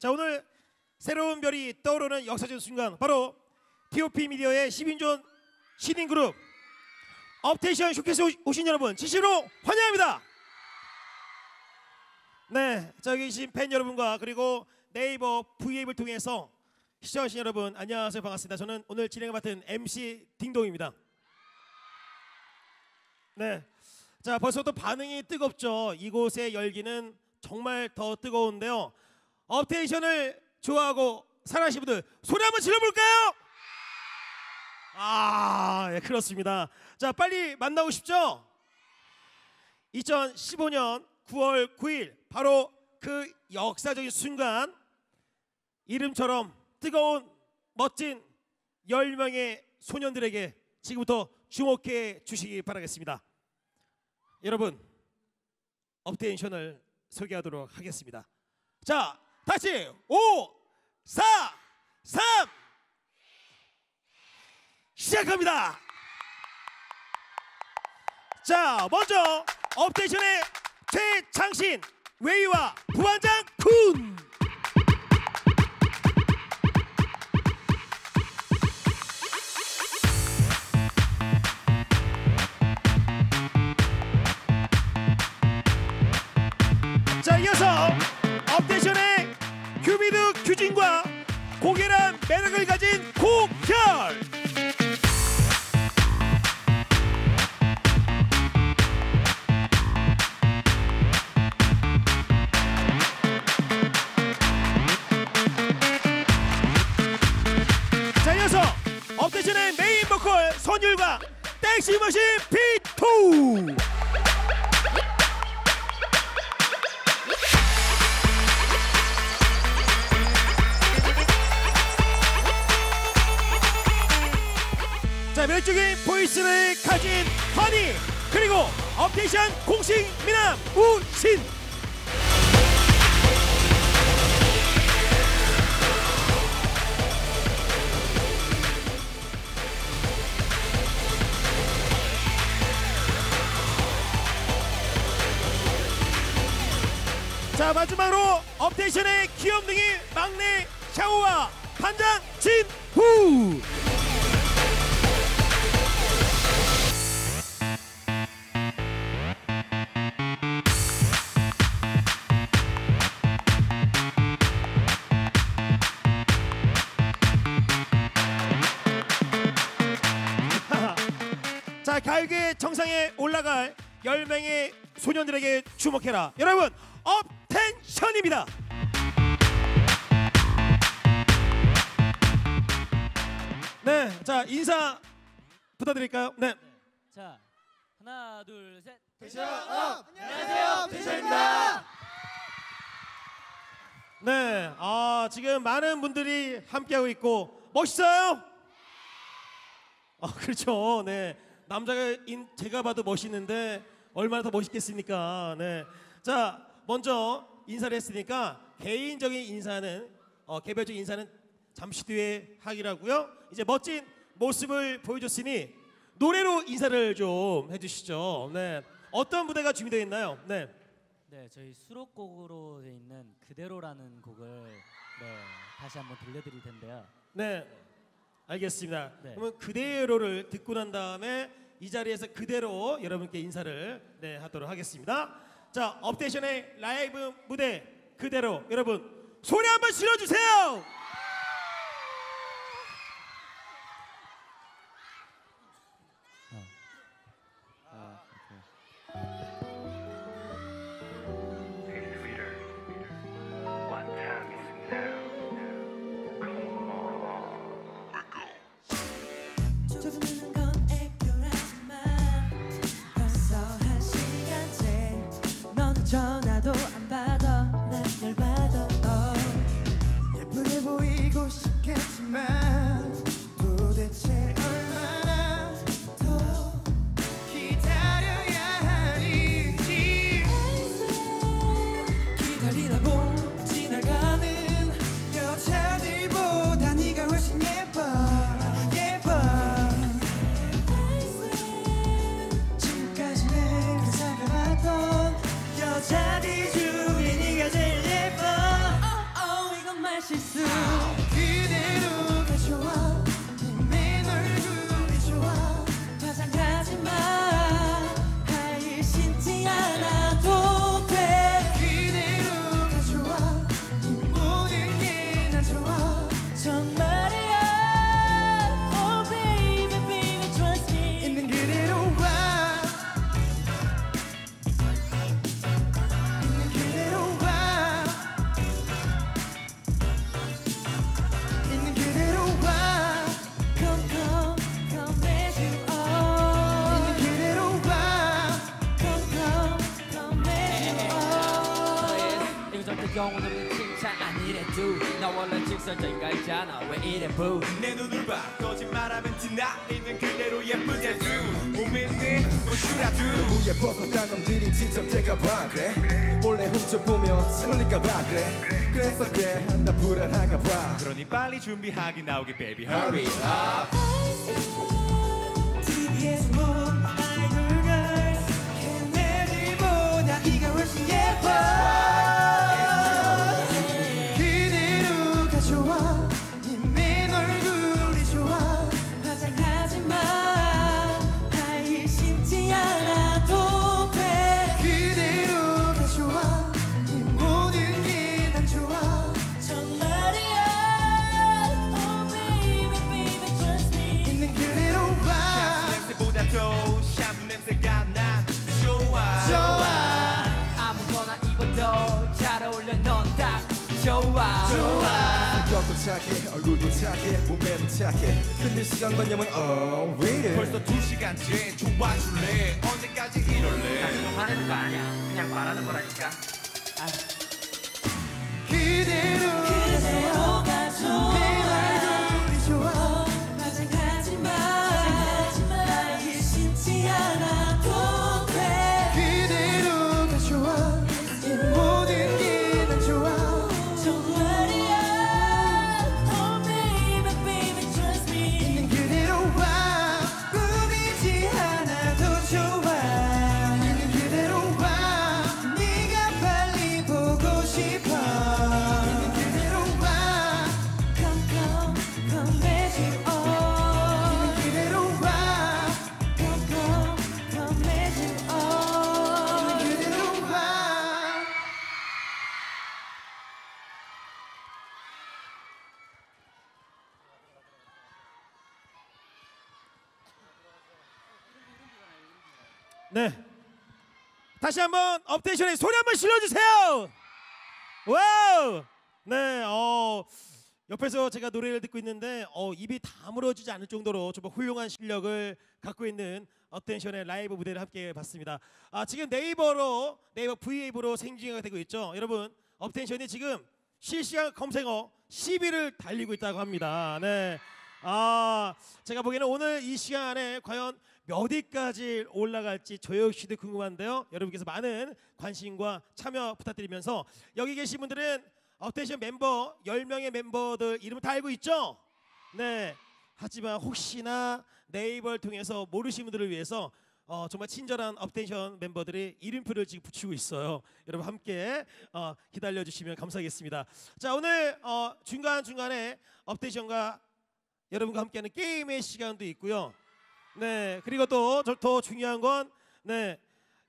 네, 자 오늘 새로운 별이 떠오르는 역사적 순간 바로 TOP 미디어의 10인조 신인 그룹 업텐션 쇼케이스 오- 오신 여러분 진심으로 환영합니다. 네, 저기 계신 팬 여러분과 그리고 네이버 V앱을 통해서 시청하신 여러분 안녕하세요 반갑습니다. 저는 오늘 진행을 맡은 MC 딩동입니다. 네, 자 벌써부터 반응이 뜨겁죠. 이곳의 열기는 정말 더 뜨거운데요. 업테이션을 좋아하고 사랑하시는 분들 소리 한번 질러볼까요? 아, 예, 그렇습니다. 자, 빨리 만나고 싶죠? 2015년 9월 9일 바로 그 역사적인 순간 이름처럼 뜨거운 멋진 10명의 소년들에게 지금부터 주목해 주시기 바라겠습니다. 여러분, 업텐션을 소개하도록 하겠습니다. 자, 다시 5 4 3 시작합니다. 자, 먼저 업텐션의 최장신 웨이와 부반장 쿤. 자, 이어서 정상에 올라갈 10명의 소년들에게 주목해라 여러분 업텐션입니다 네 자 인사 부탁드릴까요 네 자 하나 둘 셋. 안녕하세요, 대션입니다. 네, 아 지금 많은 분들이 함께하고 있고 멋있어요? 아 그렇죠. 네, 남자가 인, 제가 봐도 멋있는데 얼마나 더 멋있겠습니까? 네, 자 먼저 인사를 했으니까 개인적인 인사는 어, 개별적 인사는 잠시 뒤에 하기라고요. 이제 멋진 모습을 보여줬으니 노래로 인사를 좀 해주시죠. 네, 어떤 무대가 준비되어 있나요? 네. 네 저희 수록곡으로 돼 있는 그대로라는 곡을 네 다시 한번 들려드릴 텐데요. 네, 알겠습니다. 네. 그러면 그대로를 듣고 난 다음에 이 자리에서 그대로 여러분께 인사를 네, 하도록 하겠습니다. 자, 업텐션의 라이브 무대 그대로 여러분 소리 한번 질러주세요. 만 도대체 얼마나 더 기다려야 하는지. 기다리다 보 지나가는 여자들보다 네가 훨씬 예뻐 예뻐. 지금까지 내가 사랑했던 여자들 중에 네가 제일 예뻐. oh, 이건 말실수. 이래 부내 눈을 봐. 거짓말하면 티나. 있는 그대로 예쁘게 두 오면은 뭐 슈라두 너무 예뻐서 딴 놈들이 지적될까봐. 그래? 몰래 훔쳐보며 설릴까 봐. 그래? 그래서 그래. 나 불안한가 봐. 그러니 빨리 준비하기 나오게 baby. Hurry up 착해 얼굴도 착해 몸매도 착해. 근데 시간 관념은 oh wait it 벌써 두 시간째 좋아줄래? 언제까지 이럴래? 하는 거 아니야. 그냥 말하는 거라니까 다시 한번 업텐션에 소리 한번 질러주세요. wow. 네. 어. 옆에서 제가 노래를 듣고 있는데 어, 입이 다물어지지 않을 정도로 정말 훌륭한 실력을 갖고 있는 업텐션의 라이브 무대를 함께 봤습니다. 아, 지금 네이버로 네이버 V앱으로 생중계가 되고 있죠. 여러분 업텐션이 지금 실시간 검색어 10위를 달리고 있다고 합니다. 네. 아, 제가 보기에는 오늘 이 시간에 과연 몇 위까지 올라갈지 저 역시도 궁금한데요. 여러분께서 많은 관심과 참여 부탁드리면서 여기 계신 분들은 업텐션 멤버 10명의 멤버들 이름을 다 알고 있죠? 네. 하지만 혹시나 네이버를 통해서 모르시는 분들을 위해서 어, 정말 친절한 업텐션 멤버들이 이름표를 지금 붙이고 있어요. 여러분 함께 어, 기다려 주시면 감사하겠습니다. 자 오늘 어, 중간 중간에 업텐션과 여러분과 함께하는 게임의 시간도 있고요. 네 그리고 또 더 중요한 건 네.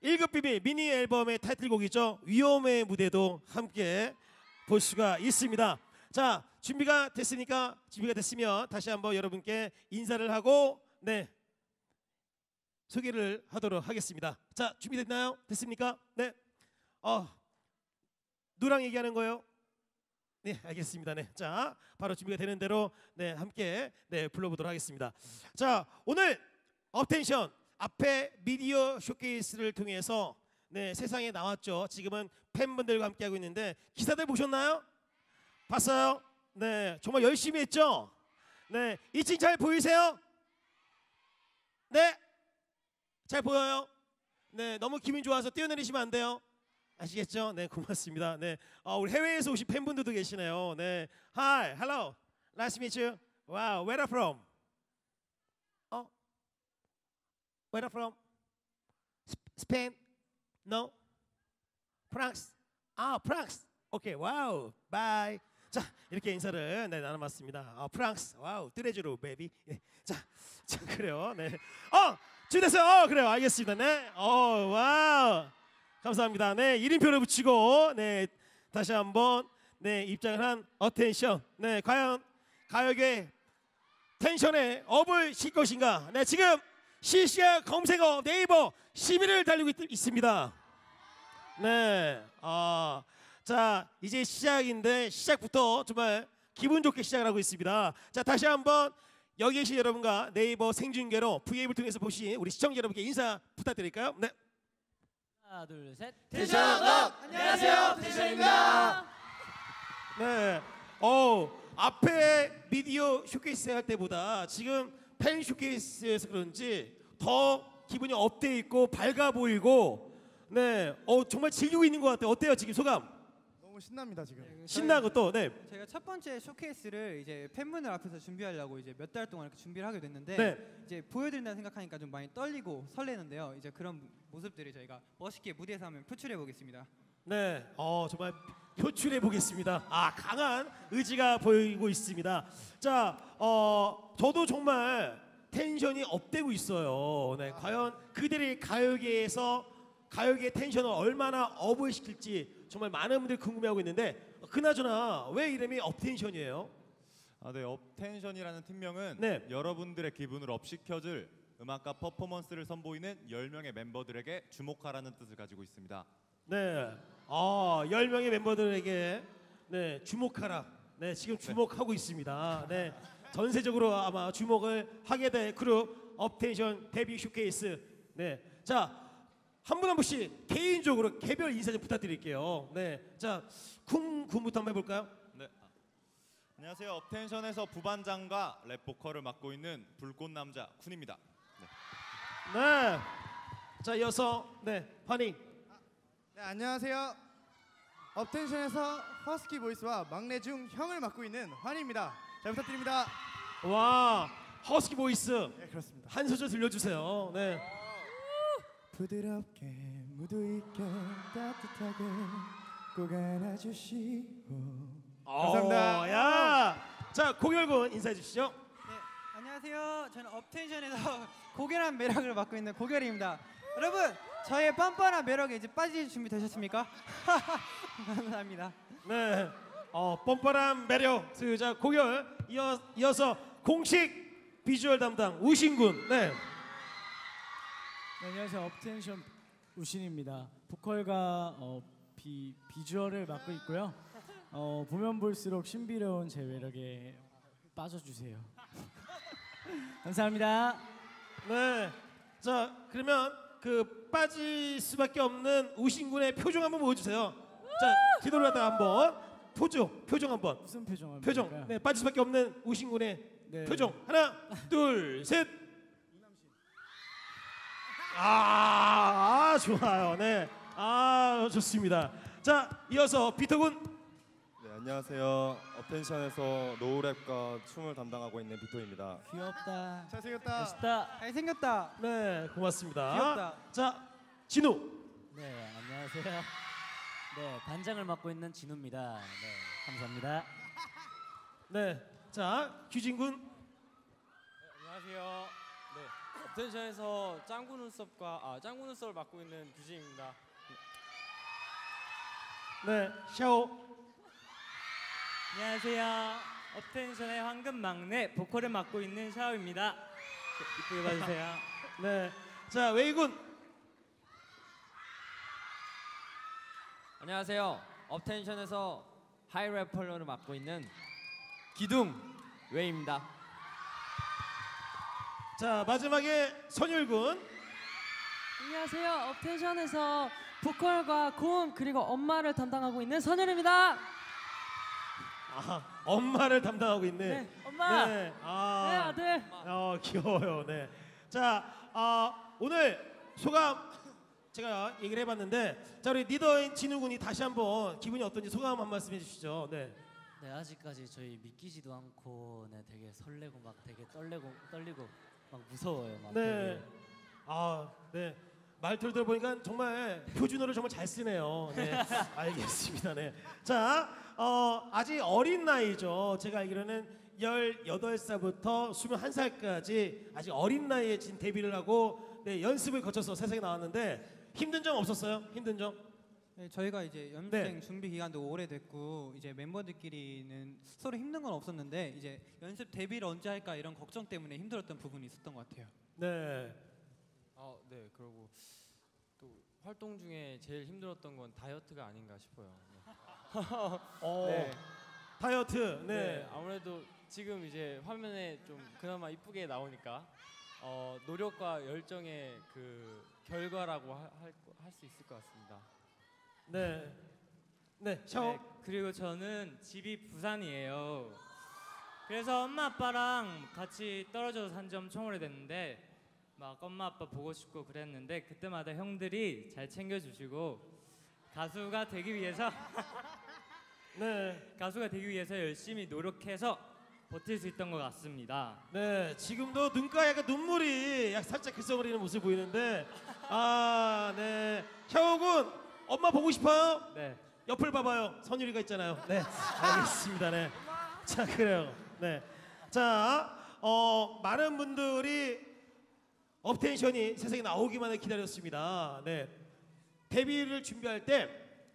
1급 비밀 미니 앨범의 타이틀곡이죠. 위험의 무대도 함께 볼 수가 있습니다. 자 준비가 됐으니까 준비가 됐으면 다시 한번 여러분께 인사를 하고 네 소개를 하도록 하겠습니다. 자 준비됐나요? 됐습니까? 네. 어 누랑 얘기하는 거요? 네 알겠습니다. 네. 자 바로 준비가 되는 대로 네 함께 네 불러 보도록 하겠습니다. 자 오늘 업텐션 앞에 미디어 쇼케이스를 통해서 네 세상에 나왔죠. 지금은 팬분들과 함께 하고 있는데 기사들 보셨나요? 봤어요? 네 정말 열심히 했죠. 네 2층 잘 보이세요? 네. 잘 보여요? 네, 너무 기분 좋아서 뛰어내리시면 안 돼요. 아시겠죠? 네, 고맙습니다. 네, 어, 우리 해외에서 오신 팬분들도 계시네요. 네, Hi, hello, nice to meet you. Wow, where are you from? 어, where from? Sp- Spain? No. France? 아, 프랑스. 오케이, wow, bye. 자, 이렇게 인사를 네, 나눠봤습니다. 아, 프랑스, wow, 뚜레쥬르 baby. 네, 자, 자, 그래요. 네, 어, 준비됐어요. 어, 그래요. 알겠습니다. 네, 어, wow, 감사합니다. 네, 이름표를 붙이고, 네, 다시 한번 네 입장을 한 업텐션. 네, 과연 가요계 tension에 up을 시킬 것인가? 네, 지금 실시간 검색어 네이버 10위를 달리고 있, 있습니다. 네, 아, 자 이제 시작인데 시작부터 정말 기분 좋게 시작을 하고 있습니다. 자 다시 한번 여기 계신 여러분과 네이버 생중계로 V앱을 통해서 보신 우리 시청자 여러분께 인사 부탁드릴까요? 네. 하나 둘 셋. tension up 안녕하세요 업텐션입니다 네. 어, 앞에 미디어 쇼케이스 할 때보다 지금 팬 쇼케이스에서 그런지 더 기분이 up돼 있고 밝아 보이고 네. 어, 정말 즐기고 있는 것 같아요. 어때요? 지금 소감? 너무 신납니다 지금. 신나고 또 네. 저희가 첫 번째 쇼케이스를 이제 팬분들 앞에서 준비하려고 이제 몇 달 동안 이렇게 준비를 하게 됐는데 네. 이제 보여드린다 생각하니까 좀 많이 떨리고 설레는데요. 이제 그런 모습들이 저희가 멋있게 무대에서 한번 표출해 보겠습니다. 네. 어, 정말 표출해 보겠습니다. 아, 강한 의지가 보이고 있습니다. 자, 어, 저도 정말 텐션이 업되고 있어요. 네. 과연 그들이 가요계에서 가요계 tension을 얼마나 up을 시킬지 정말 많은 분들이 궁금해하고 있는데 그나저나 왜 이름이 업텐션이에요? 아, 네, 업텐션이라는 팀명은 네. 여러분들의 기분을 up시켜줄 음악과 퍼포먼스를 선보이는 10명의 멤버들에게 주목하라는 뜻을 가지고 있습니다. 네. 아, 10명의 멤버들에게 네, 주목하라. 네, 지금 주목하고 있습니다. 네. 전세계적으로 아마 주목을 하게 될 그룹 업텐션 데뷔 쇼케이스. 네. 자, 한 분 한 분씩 개인적으로 개별 인사 좀 부탁드릴게요. 네. 자, 쿤 군부터 한번 해 볼까요? 네. 아, 안녕하세요. 업텐션에서 부반장과 랩 보컬을 맡고 있는 불꽃 남자 쿤입니다. 네. 네. 자, 이어서 네, 환희. 네 안녕하세요. 업텐션에서 허스키 보이스와 막내 중 형을 맡고 있는 환희입니다. 잘 부탁드립니다. 와, 허스키 보이스. 네 그렇습니다. 한 소절 들려 주세요. 네. 부드럽게 무드 있게 따뜻하게 꼭 안아주시고 감사합니다. 어, 야. 자, 고결군 인사해 주시죠. 네, 안녕하세요. 저는 업텐션에서 고결한 매력을 맡고 있는 고결입니다. 여러분, 저의 뻔뻔한 매력에 이제 빠질 준비 되셨습니까? 감사합니다. 네. 어, 뻔뻔한 매력. 그, 자, 고결 이어, 이어서 공식 비주얼 담당 우신군. 네. 네, 안녕하세요. 업텐션 우신입니다. 보컬과 어, 비, 비주얼을 맡고 있고요. 어, 보면 볼수록 신비로운 제 매력에 빠져주세요. 감사합니다. 네. 자, 그러면 그 빠질 수밖에 없는 우신군의 표정 한번 보여 주세요. 자, 뒤돌아 갔다 한번 표정, 표정 한번. 무슨 표정 표정. 네, 빠질 수밖에 없는 우신군의 네. 표정. 하나, 둘, 셋. 아, 아, 좋아요. 네. 아, 좋습니다. 자, 이어서 비터군. 네, 안녕하세요. 업텐션에서 노래랩과 춤을 담당하고 있는 비토입니다. 귀엽다. 잘생겼다. 멋있다. 잘생겼다. 네, 고맙습니다. 귀엽다. 자, 진우. 네, 안녕하세요. 네, 반장을 맡고 있는 진우입니다. 네, 감사합니다. 네. 자, 규진 군. 안녕하세요. 네, 업텐션에서 짱구 눈썹과 아 짱구 눈썹을 맡고 있는 규진입니다. 네, 샤오. 안녕하세요. 업텐션의 황금 막내 보컬을 맡고 있는 샤오입니다. 이쁘게 봐주세요. 네. 자, 웨이군. 안녕하세요. 업텐션에서 high 래퍼를 맡고 있는 기둥 웨이입니다. 자, 마지막에 선율군. 안녕하세요. 업텐션에서 보컬과 고음 그리고 엄마를 담당하고 있는 선율입니다. 아, 엄마를 담당하고 있는. 네, 엄마. 네, 네, 아, 아들. 어, 귀여워요. 네. 자, 아, 오늘 소감 제가 얘기를 해봤는데, 자 우리 리더인 진우 군이 다시 한번 기분이 어떤지 소감 한 말씀 해주시죠. 네. 네, 아직까지 저희 믿기지도 않고 네, 되게 설레고 막 되게 떨리고 떨리고 막 무서워요. 막 네. 되게. 아, 네. 말투를 들어보니까 정말 표준어를 정말 잘 쓰네요. 네, 알겠습니다. 네. 자, 어, 아직 어린 나이죠. 제가 알기로는 18살부터 21살까지 아직 어린 나이에 지금 데뷔를 하고 네, 연습을 거쳐서 세상에 나왔는데 힘든 점 없었어요? 힘든 점? 네, 저희가 이제 연습생 준비 기간도 오래됐고 이제 멤버들끼리는 서로 힘든 건 없었는데 이제 연습 데뷔를 언제 할까 이런 걱정 때문에 힘들었던 부분이 있었던 것 같아요. 네. 아, 네. 그리고 또 활동 중에 제일 힘들었던 건 다이어트가 아닌가 싶어요. 네. 어, 네. 다이어트. 네. 네. 아무래도 지금 이제 화면에 좀 그나마 이쁘게 나오니까 어, 노력과 열정의 그 결과라고 할 수 있을 것 같습니다. 네. 네, 샤오. 그리고 저는 집이 부산이에요. 그래서 엄마 아빠랑 같이 떨어져서 산지 엄청 오래됐는데 막 엄마 아빠 보고 싶고 그랬는데 그때마다 형들이 잘 챙겨주시고 가수가 되기 위해서 네. 가수가 되기 위해서 열심히 노력해서 버틸 수 있던 것 같습니다. 네, 지금도 눈가에 약간 눈물이 약 살짝 글썽거리는 모습 보이는데 아, 네. 샤오군 엄마 보고 싶어요? 네. 옆을 봐봐요. 선율이가 있잖아요. 네, 알겠습니다. 네. 자, 그래요. 네. 자, 어, 많은 분들이 업텐션이 세상에 나오기만을 기다렸습니다. 네. 데뷔를 준비할 때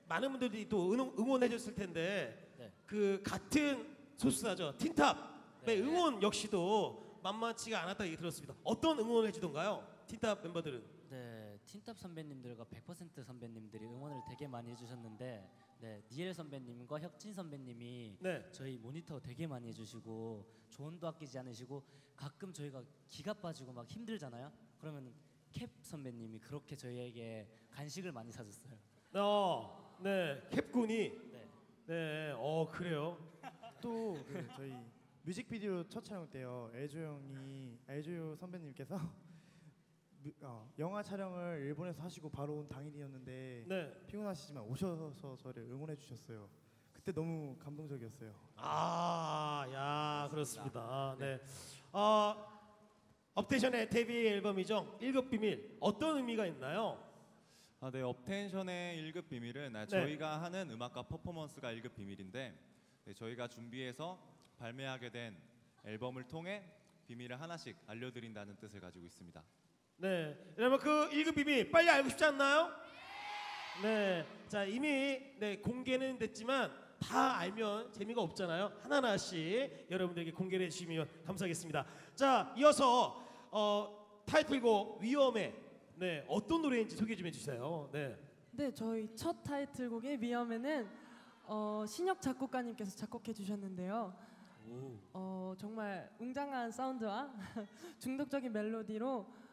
많은 분들이 또 응- 응원해 줬을 텐데 네. 그 같은 소속사죠 틴탑의 응원 역시도 만만치가 않았다 얘기 들었습니다. 어떤 응원을 해주던가요? 틴탑 멤버들은? 네, 틴탑 선배님들과 100% 선배님들이 응원을 되게 많이 해주셨는데, 네, 니엘 선배님과 혁진 선배님이 네. 저희 모니터 되게 많이 해주시고 조언도 아끼지 않으시고 가끔 저희가 기가 빠지고 막 힘들잖아요. 그러면 캡 선배님이 그렇게 저희에게 간식을 많이 사줬어요. 어, 네, 캡군이 네. 네, 어 그래요. 또 그 저희 뮤직비디오 첫 촬영 때요 엘조 형이 엘조 선배님께서 뮤- 어, 영화 촬영을 일본에서 하시고 바로 온 당일이었는데 네. 피곤하시지만 오셔서 저를 응원해 주셨어요. 그때 너무 감동적이었어요. 아, 야 그렇습니다. 네, 어, 업텐션의 데뷔 앨범이죠. 1급 비밀 어떤 의미가 있나요? 아, 네, 업텐션의 1급 비밀은 아, 네. 저희가 하는 음악과 퍼포먼스가 1급 비밀인데 네, 저희가 준비해서 발매하게 된 앨범을 통해 비밀을 하나씩 알려드린다는 뜻을 가지고 있습니다. 네, 여러분 그 1급 비밀 빨리 알고 싶지 않나요? 네, 자 이미 네 공개는 됐지만 다 알면 재미가 없잖아요. 하나하나씩 여러분들에게 공개를 해주시면 감사하겠습니다. 자, 이어서 어, 타이틀곡 위험해 네 어떤 노래인지 소개 좀 해주세요. 네, 네, 저희 첫 타이틀곡의 위험에는 어, 신혁 작곡가님께서 작곡해 주셨는데요. 어, 정말 웅장한 사운드와 중독적인 멜로디로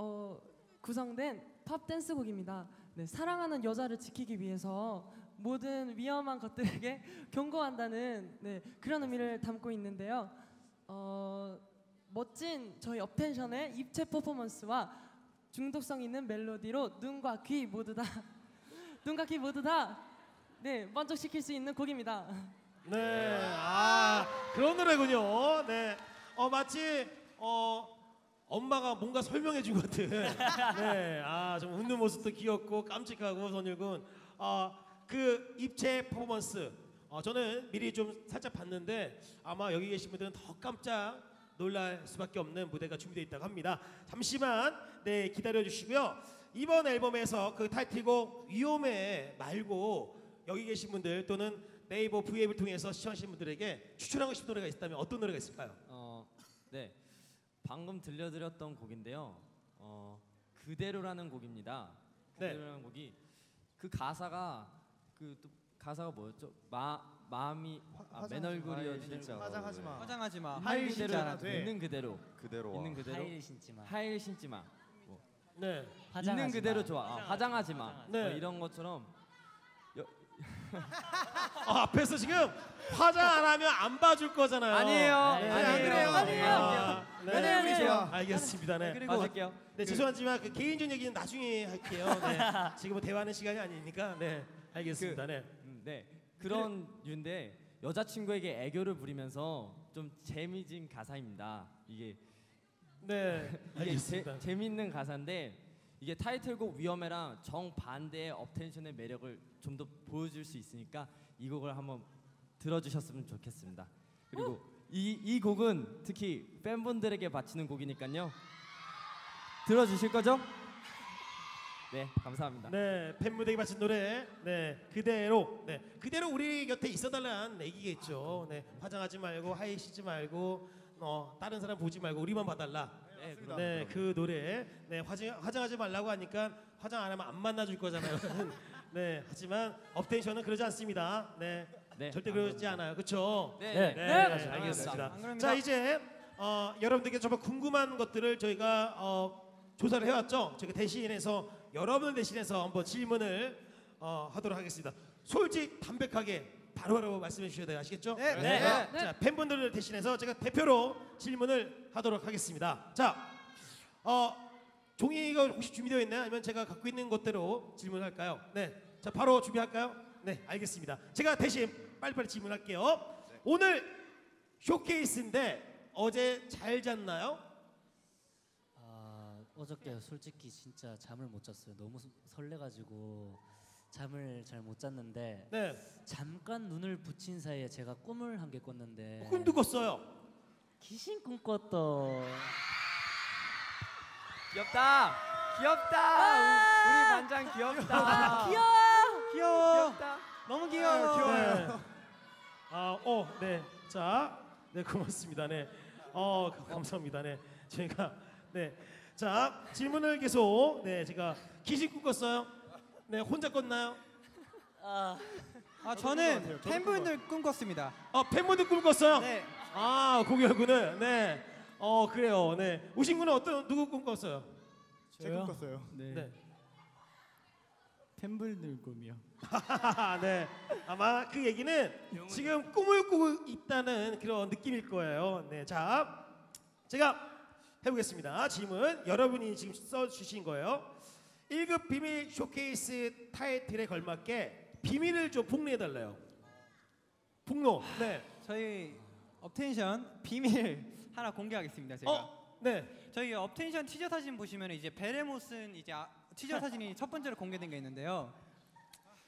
어, 구성된 팝 댄스 곡입니다. 네, 사랑하는 여자를 지키기 위해서 모든 위험한 것들에게 경고한다는 네, 그런 의미를 담고 있는데요. 어, 멋진 저희 업텐션의 입체 퍼포먼스와 중독성 있는 멜로디로 눈과 귀 모두 다 눈과 귀 모두 다 네, 만족시킬 수 있는 곡입니다. 네, 아 그런 노래군요. 네, 어 마치 어 엄마가 뭔가 설명해 준 것 같은. 네, 아 좀 웃는 모습도 귀엽고 깜찍하고 선율군. 아 그 입체 퍼포먼스. 어, 저는 미리 좀 살짝 봤는데 아마 여기 계신 분들은 더 깜짝 놀랄 수밖에 없는 무대가 준비되어 있다고 합니다. 잠시만 네 기다려 주시고요. 이번 앨범에서 그 타이틀곡 위험해 말고 여기 계신 분들 또는 네이버 브이앱을 통해서 시청하시는 분들에게 추천하고 싶은 노래가 있다면 어떤 노래가 있을까요? 어, 네. 방금 들려드렸던 곡인데요. 어, 그대로라는 곡입니다. 네. 그대로라는 곡이 그 가사가 그 또 가사가 뭐였죠? 마 마음이 아, 화장하지 맨 마. 얼굴이여 화장하지 화장하지 마. 화장하지 마. 있는 하일 그대로 신지 않아도 돼. 있는 그대로 그대로 있는 그대로 하일 신지 마. 하일 신지 마. 뭐. 네. 화장하지 있는 그대로 마. 좋아. 아, 화장하지 마. 네. 뭐 이런 것처럼 아, 앞에서 지금 화장 안 하면 안 봐줄 거잖아요. 아니에요. 네. 아니, 안 그래요. 아, 네. 네, 아니에요. 좋아. 알겠습니다. 네. 그리고 맞을게요. 네, 죄송하지만 그 개인적인 얘기는 나중에 할게요. 네. 지금은 대화하는 시간이 아니니까. 네. 알겠습니다. 네. 음, 네 그런 유인데 여자친구에게 애교를 부리면서 좀 재미진 가사입니다. 이게 네. 이게. 재, 재밌는 가사인데 이게 타이틀곡 위험해랑 정 반대의 업텐션의 매력을 좀 더 보여줄 수 있으니까 이 곡을 한번 들어주셨으면 좋겠습니다. 그리고 이, 이 곡은 특히 팬분들에게 바치는 곡이니까요. 들어주실 거죠? 네, 감사합니다. 네, 팬분들에 바친 노래, 네, 그대로, 네, 그대로 우리 곁에 있어달라는 얘기겠죠. 네, 화장하지 말고 하이힐 신지 말고, 어, 다른 사람 보지 말고 우리만 봐달라. 네, 네, 네, 그 노래, 네, 화장 화장하지 말라고 하니까 화장 안 하면 안 만나줄 거잖아요. 네, 하지만 업텐션은 그러지 않습니다. 네, 네, 절대 안 그러지 않아요. 그렇죠? 네, 네, 네, 네, 네, 알겠습니다. 안 그럽니다. 자, 이제 어, 여러분들께 정말 궁금한 것들을 저희가 어, 조사를 해왔죠. 저희가 대신해서 여러분을 대신해서 한번 질문을 어, 하도록 하겠습니다. 솔직 담백하게 바로바로 말씀해 주셔야 돼요. 아시겠죠? 네. 네. 자, 팬분들을 대신해서 제가 대표로 질문을 하도록 하겠습니다. 자, 어, 종이가 혹시 준비되어 있나요? 아니면 제가 갖고 있는 것대로 질문할까요? 네. 자, 바로 준비할까요? 네, 알겠습니다. 제가 대신 빨리빨리 질문할게요. 오늘 쇼케이스인데 어제 잘 잤나요? 아 어저께 솔직히 진짜 잠을 못 잤어요. 너무 서- 설레가지고 잠을 잘 못 잤는데 네. 잠깐 눈을 붙인 사이에 제가 꿈을 한 개 꿨는데 꿈도 꿨어요. 귀신 꿈 꿨더. 귀엽다. 귀엽다. 우리 만장 귀엽다. 귀여워. 귀여워. 너무 귀여워. 네. 아, 어, 네. 자, 네 고맙습니다. 네. 어, 가- 감사합니다. 네. 저희가 네. 자, 질문을 계속 네, 제가 귀신 꿈꿨어요. 네, 혼자 꿨나요? 아, 아 저는 팬분들 꿈꿨습니다. 어, 팬분들 꿈 꿨어요? 네. 아, 고결군은 네. 어, 그래요. 네. 우신 군은 어떤 누구 꿈 꿨어요? 제가 꿨어요. 네. 네. 팬분들 꿈이요. 네. 아마 그 얘기는 지금 꿈을 꾸고 있다는 그런 느낌일 거예요. 네. 자, 제가 해보겠습니다. 질문 여러분이 지금 써주신 거예요. 1급 비밀 쇼케이스 타이틀에 걸맞게 비밀을 좀 폭로해달래요. 폭로. 네. 저희 업텐션 비밀 하나 공개하겠습니다. 제가. 어? 네. 저희 업텐션 티저 사진 보시면 이제 베레모 쓰는 이제 아, 티저 사진이 첫 번째로 공개된 게 있는데요.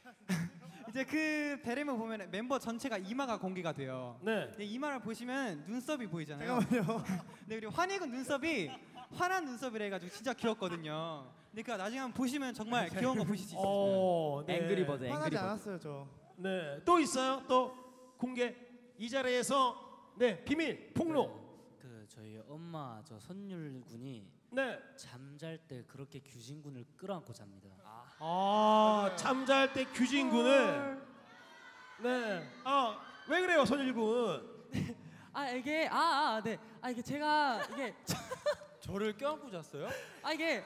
이제 그 베레모 보면 멤버 전체가 이마가 공개가 돼요. 네. 근데 이마를 보시면 눈썹이 보이잖아요. 잠깐만요. 네 그리고 환희군 눈썹이 환한 눈썹이라 해가지고 진짜 귀엽거든요. 근데 그 나중에 한번 보시면 정말 귀여운 거 보실 수 있어요. 어, 네. 앵그리버드 화나지 앵그리버드. 않았어요 저. 네. 또 있어요? 또 공개. 이 자리에서 네 비밀 폭로. 그 저희 엄마 저 선율 군이 네. 잠잘 때 그렇게 귀신군을 끌어안고 잡니다. 아 잠잘 때 규진군을 네. 아 왜 그래요 선일군? 아 이게 아, 아 네. 아 이게 제가 이게 저를 껴안고 잤어요? 아 이게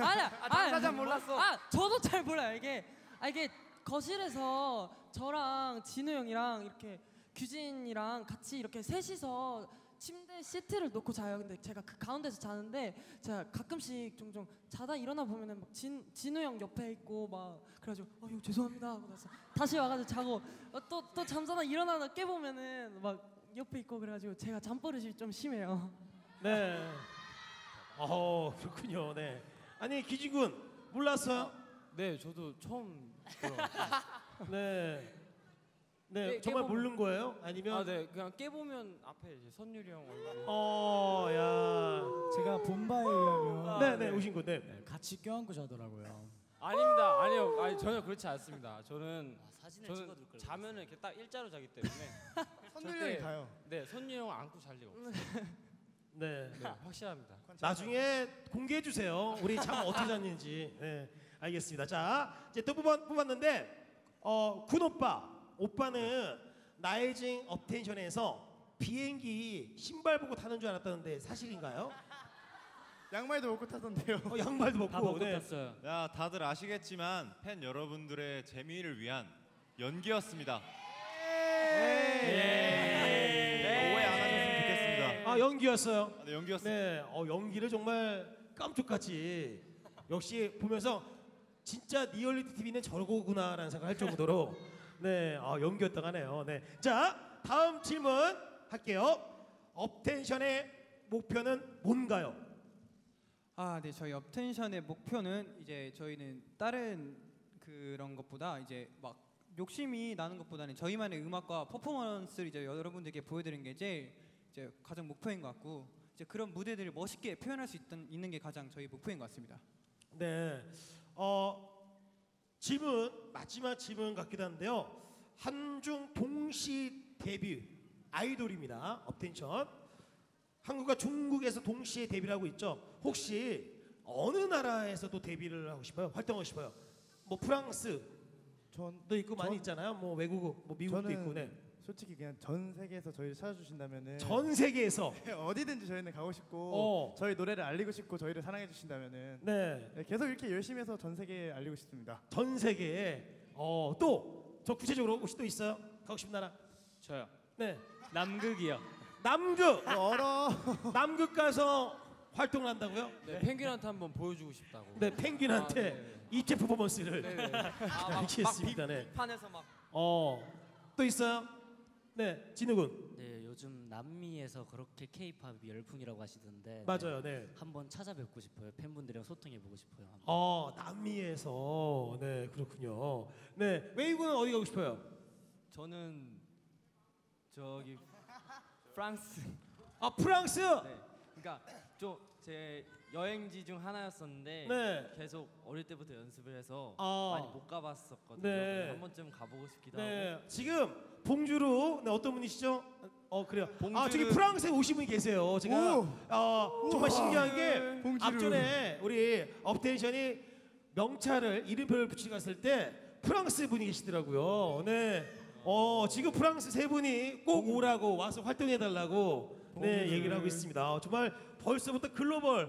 아니야. 아, 당사자 몰랐어. 아 저도 잘 몰라요. 이게 아 이게 거실에서 저랑 진우 형이랑 이렇게 규진이랑 같이 이렇게 셋이서 침대 시트를 놓고 자요. 근데 제가 그 가운데서 자는데 제가 가끔씩 종종 자다 일어나 보면은 막 진, 진우 형 옆에 있고 막 그래가지고 어형 죄송합니다 하고 나서 다시 와가지고 자고 또 또 잠자다 일어나다 깨 보면은 막 옆에 있고 그래가지고 제가 잠버릇이 좀 심해요. 네. 어 그렇군요. 네. 아니 기진 군 몰랐어요? 네, 저도 처음 네. 네, 깨- 정말 깨보면- 모르는 거예요? 아니면 아, 네. 그냥 깨보면 앞에 이제 선율이 형 얼굴. 어, 야. 제가 본 바에 의하면 네, 네, 오신 군. 네. 네, 같이 껴안고 자더라고요. 아닙니다. 아니요. 아니 전혀 그렇지 않습니다. 저는 아, 사진을 저는. 자면은 이렇게 딱 일자로 자기 때문에 선율이 절대- 형이 가요. 네, 선율 형 안고 잘 리가 없어요. 네. 네, 확실합니다. 나중에 공개해 주세요. 우리 잠 어떻게 잤는지. 네, 알겠습니다. 자, 이제 또 뽑았, 뽑았는데 어, 군 오빠. 오빠는 나이징 업텐션에서 비행기 신발 보고 타는 줄 알았다는데 사실인가요? 양말도 먹고 타던데요. 어, 양말도 다 벗고. 벗고 네. 탔어요. 야, 다들 아시겠지만 팬 여러분들의 재미를 위한 연기였습니다. 네, 오해 안 하셨으면 좋겠습니다. 아 연기였어요. 아, 네, 연기였습니다. 네, 어, 연기를 정말 깜짝같이 역시 보면서 진짜 리얼리티 TV는 저러고구나라는 생각할 정도로 네, 어, 연기였다고 하네요. 네, 자 다음 질문 할게요. 업텐션의 목표는 뭔가요? 아, 네. 저희 업텐션의 목표는 이제 저희는 다른 그런 것보다 이제 막 욕심이 나는 것보다는 저희만의 음악과 퍼포먼스를 이제 여러분들께 보여드리는 게 제일 이제 가장 목표인 것 같고 이제 그런 무대들을 멋있게 표현할 수 있던, 있는 게 가장 저희 목표인 것 같습니다. 네, 어, 질문 마지막 질문 같기도 한데요. 한중 동시 데뷔 아이돌입니다. 업텐션. 한국과 중국에서 동시에 데뷔를 하고 있죠. 혹시 어느 나라에서도 데뷔를 하고 싶어요? 활동하고 싶어요? 뭐 프랑스도 전 있고 많이 전- 있잖아요. 뭐 외국, 뭐 미국도 저는 있고, 네. 솔직히 그냥 전 세계에서 저희를 찾아주신다면은 전 세계에서 어디든지 저희는 가고 싶고 어. 저희 노래를 알리고 싶고 저희를 사랑해 주신다면은 네, 네, 계속 이렇게 열심히 해서 전 세계에 알리고 싶습니다. 전 세계에 어, 또더 구체적으로 혹시 또 있어요? 가고 싶은 나라? 저요. 네. 남극이요. 남극. 얼어. 남극 가서 활동을 한다고요? 네, 펭귄한테 한번 보여주고 싶다고. 네, 펭귄한테 아, 네. 입체 퍼포먼스를 네네. 알겠습니다. 네. 판에서 막 어, 또 있어요? 네, 진우 군. 네, 요즘 남미에서 그렇게 K-팝이 열풍이라고 하시던데 맞아요, 네. 한번 찾아뵙고 싶어요. 팬분들이랑 소통해 보고 싶어요. 한번. 어, 남미에서 네 그렇군요. 네, 웨이군은 어디 가고 싶어요? 저는 저기 프랑스. 아 프랑스. 네. 그러니까 좀 제 여행지 중 하나였었는데 네. 계속 어릴 때부터 연습을 해서 아. 많이 못 가봤었거든요. 네. 그래서 한 번쯤 가보고 싶기도 네, 하고. 지금 bonjour 네, 어떤 분이시죠? 어 그래요. 아 bonjour. 저기 프랑스에 오신 분이 계세요. 제가 오. 어, 정말 신기한 게 bonjour. 앞전에 우리 업텐션이 명찰을 이름표를 붙이고 갔을 때 프랑스 분이 계시더라고요. 네. 어 지금 프랑스 세 분이 꼭 오라고 와서 활동해 달라고 네 얘기를 하고 있습니다. 어, 정말 벌써부터 글로벌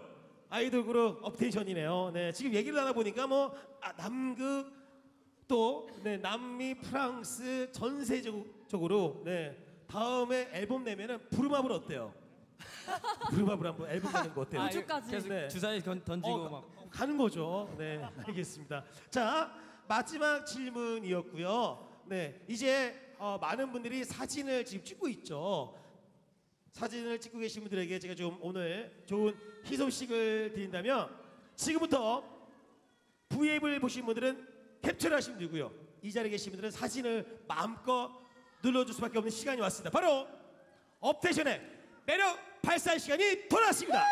아이돌 그룹 업텐션이네요. 네 지금 얘기를 하다 보니까 뭐 아, 남극 또 네, 남미, 프랑스 전세적으로 네, 다음에 앨범 내면은 부르마블 어때요? 부르마블 한번 앨범 내는 거 어때요? 아, 우주까지. 계속 네. 주사위 건- 던지고 어, 막 가는 거죠. 네, 알겠습니다. 자, 마지막 질문이었고요. 네, 이제 어, 많은 분들이 사진을 지금 찍고 있죠. 사진을 찍고 계신 분들에게 제가 좀 오늘 좋은 희소식을 드린다면 지금부터 V앱을 보신 분들은 캡처를 하시면 되고요. 이 자리에 계신 분들은 사진을 마음껏 눌러줄 수밖에 없는 시간이 왔습니다. 바로 업텐션의 매력 발산 시간이 돌아왔습니다.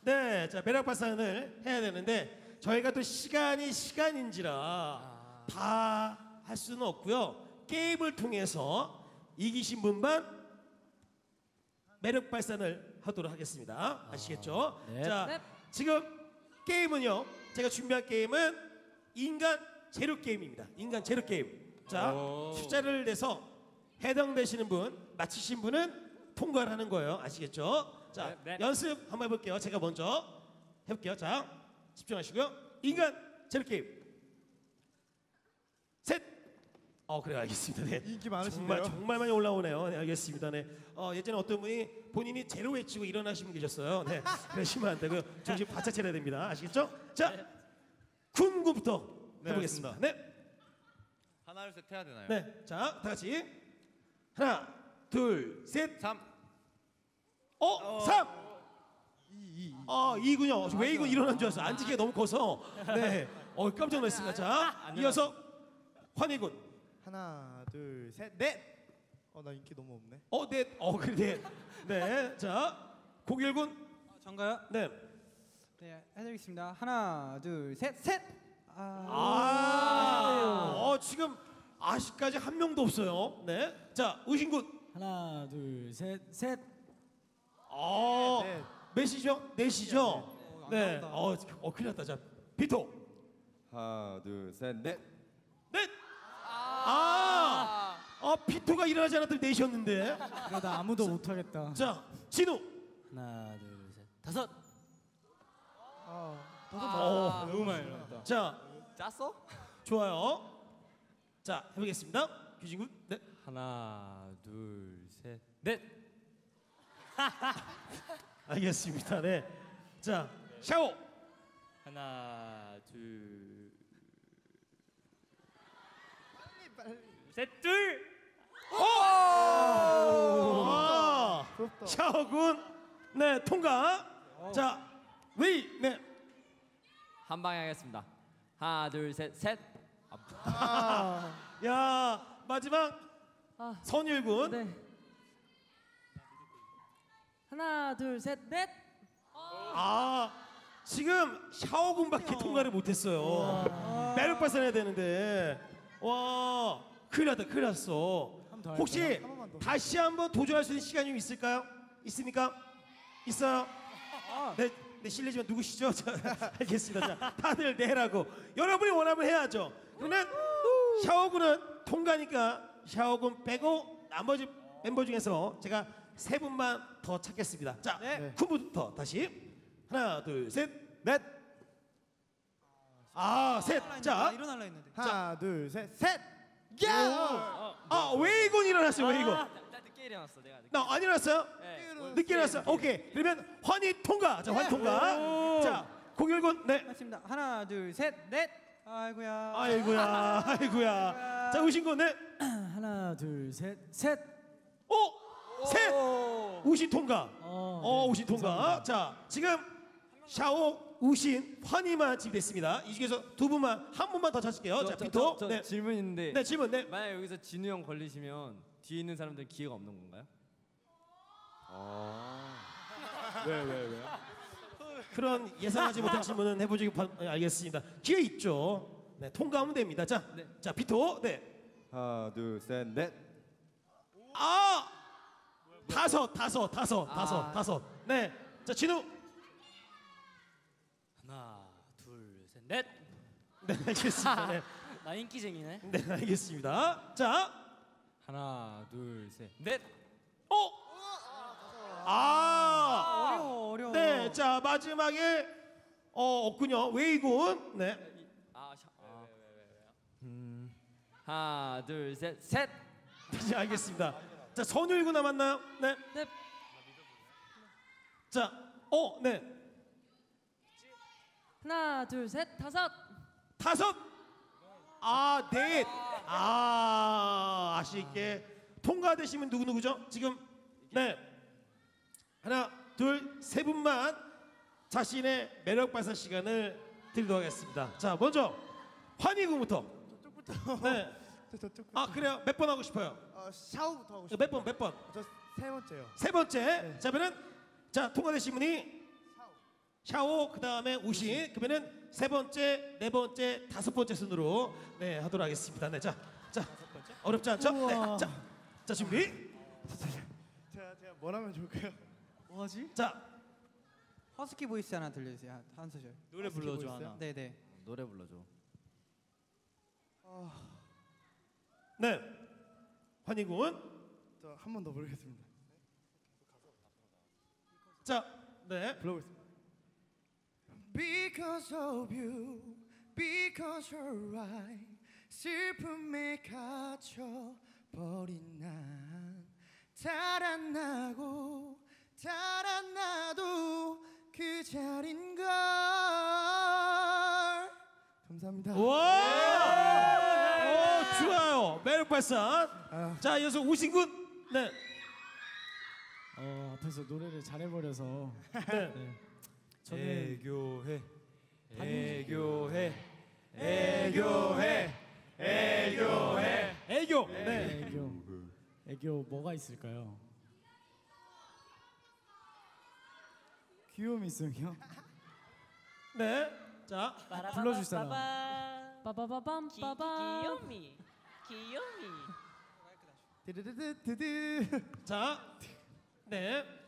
네, 자 매력 발산을 해야 되는데 저희가 또 시간이 시간인지라 다 할 수는 없고요. 게임을 통해서 이기신 분만 매력 발산을 하도록 하겠습니다. 아시겠죠? 네. 자, 네. 지금 게임은요. 제가 준비한 게임은 인간 재료 게임입니다. 인간 재료 게임. 자, 숫자를 내서 해당되시는 분, 맞히신 분은 통과를 하는 거예요. 아시겠죠? 자, 네, 네. 연습 한번 해볼게요. 제가 먼저 해볼게요. 자, 집중하시고요. 인간 재료 게임. 셋. 어, 그래 알겠습니다. 네. 인기 많으신데요. 정말 정말 많이 올라오네요. 네, 알겠습니다. 네. 어, 예전에 어떤 분이 본인이 제로 외치고 일어나신 분 계셨어요. 네. 그러시면 안 되고요. 정신 바짝 차려야 됩니다. 아시겠죠? 자, 군구부터 네, 해보겠습니다. 네. 하나 둘셋 해야 되나요? 네. 자, 다 같이 하나, 둘, 셋. 3 어, 삼. 어, 이군요. 왜 이군 일어난 줄 알았어. 앉기가 너무 커서. 네. 어, 깜짝 놀랐습니다. 자, 이어서 환희군. 하나, 둘, 셋, 넷. 어, 나 인기 너무 없네. 어, 네. 어, 그래. 네. 네. 자, 고길군. 어, 전가요? 네. 네, 해드리겠습니다. 하나, 둘, 셋, 셋. 아, 아, 어, 지금 아직까지 한 명도 없어요. 네. 자, 우신군. 하나, 둘, 셋, 셋. 어, 네. 몇이죠? 넷이죠? 네. 어, 어, 큰일 났다. 자, 비토. 하나, 둘, 셋, 넷. 넷. 아, 어, 비토가 일어나지 않았더니 넷이었는데. 그러다 아무도 못 하겠다. 자, 진우. 하나, 둘, 셋, 다섯. 아, 어, 너무 많이 일어났다. 자, 짰어? 좋아요. 자, 해보겠습니다. 규진 군. 네. 하나, 둘, 셋, 넷. 알겠습니다. 네. 자, 샤오. 하나, 둘, 셋, 둘. 아, 샤오군. 네, 통과. 자, 웨이. 네. 한 방에 하겠습니다. 하나 둘 셋 셋. 야, 마지막 아, 선율군. 네. 하나, 둘, 셋, 넷. 아, 지금 샤오군밖에 통과를 못했어요. 매력 발산해야 되는데. 와, 큰일 났다, 큰일 났어. 한번더 할까요? 혹시 한 번만 더. 다시 한번 도전할 수 있는 시간이 좀 있을까요? 있습니까? 있어요? 네, 네 실례지만 누구시죠? 자, 알겠습니다. 자, 다들 내라고. 여러분이 원하면 해야죠. 그러면 샤오군은 통과니까 샤오군 빼고 나머지 멤버 중에서 제가 세 분만 더 찾겠습니다. 자, 네. 쿤부터 다시 하나, 둘, 셋. 넷. 아, 셋. 자, 일어날라 했는데. 하나, 둘, 셋, 셋. 야! 아, 웨이군 일어났어요, 웨이군. 나 늦게 일어났어. 내가 늦게. 나 안 일어났어요? 네. 늦게 일어났어요. 오케이. 그러면 환희 통과. 자, 환 통과. 자, 공일군. 네. 맞습니다. 하나, 둘, 셋, 넷. 아이고야. 아이고야, 아이고야. 자, 우신군. 네. 하나 둘 셋 셋. 오! 셋! 우신 통과. 어, 어, 네, 우신 통과. 감사합니다. 자, 지금 샤오, 우신, 환희만 지금 됐습니다. 이 중에서 두 분만 한 분만 더 찾을게요. 저, 자, 저, 비토. 저, 저 네. 질문 있는데. 네, 질문. 네. 만약 여기서 진우 형 걸리시면 뒤에 있는 사람들 기회가 없는 건가요? 왜 왜 왜? 그런 예상하지 못한 질문은 해보지 바- 네, 알겠습니다. 기회 있죠. 네, 통과하면 됩니다. 자, 자 비토. 네. 하나 둘셋 넷. 아 다섯, 다섯, 다섯, 아. 다섯, 다섯. 네. 자 진우. 하나, 둘, 셋, 넷. 네, 알겠습니다. 네, 나 인기쟁이네. 네, 알겠습니다. 자, 하나, 둘, 셋, 넷. 어. 아 어려워, 어려워. 네, 자 마지막에 어 없군요. 웨이군. 네. 아, 샤, 아. 음. 하나, 둘, 셋, 셋. 네, 알겠습니다. 자 선율군 남았나요? 네. 네. 자, 어, 네. 하나, 둘, 셋, 다섯. 다섯. 아, 넷. 아, 아쉽게 통과되시면 누구 누구죠? 지금 네. 하나, 둘, 세 분만 자신의 매력 발산 시간을 드리도록 하겠습니다. 자, 먼저 환희 군부터. 네. 저쪽. 아, 그래요. 몇 번 하고 싶어요? 어, 샤오부터 하고 싶어요. 몇 번, 몇 번? 저 세 번째요. 세 번째. 자, 그러면 자, 통과되신 분이 샤오 그다음에 우신 그러면은 세 번째, 네 번째, 다섯 번째 순으로 네, 하도록 하겠습니다. 네. 자. 자. 어렵지 않죠? 네. 자. 자, 준비. 제가 제가 뭘 하면 좋을까요? 뭐하지? 자. 허스키 voice 하나 들려주세요. 한- 한 소절. 노래 불러줘 voice요? 하나. 네네. 노래 불러줘. 네. 환희군. 저한 번 더 부르겠습니다. 자. 네. 불러보겠습니다. Because of you, because you're right, 슬픔에 갇혀 버린 난 달아나고 달아나도 그 자린 걸. 감사합니다. 와! 오, 좋아요. 매력 발산. 자, 이어서 우신군. 네. 어 앞에서 노래를 잘해버려서. 네. 저는 애교해. 애교해. 애교해. 애교해. 애교. 네. 애교. 애교 뭐가 있을까요? 귀요미 송이요? 네. 자, 불러줄 사람. 빠바바밤. 귀요미. 귀요미. 드드드드드. 자. 네.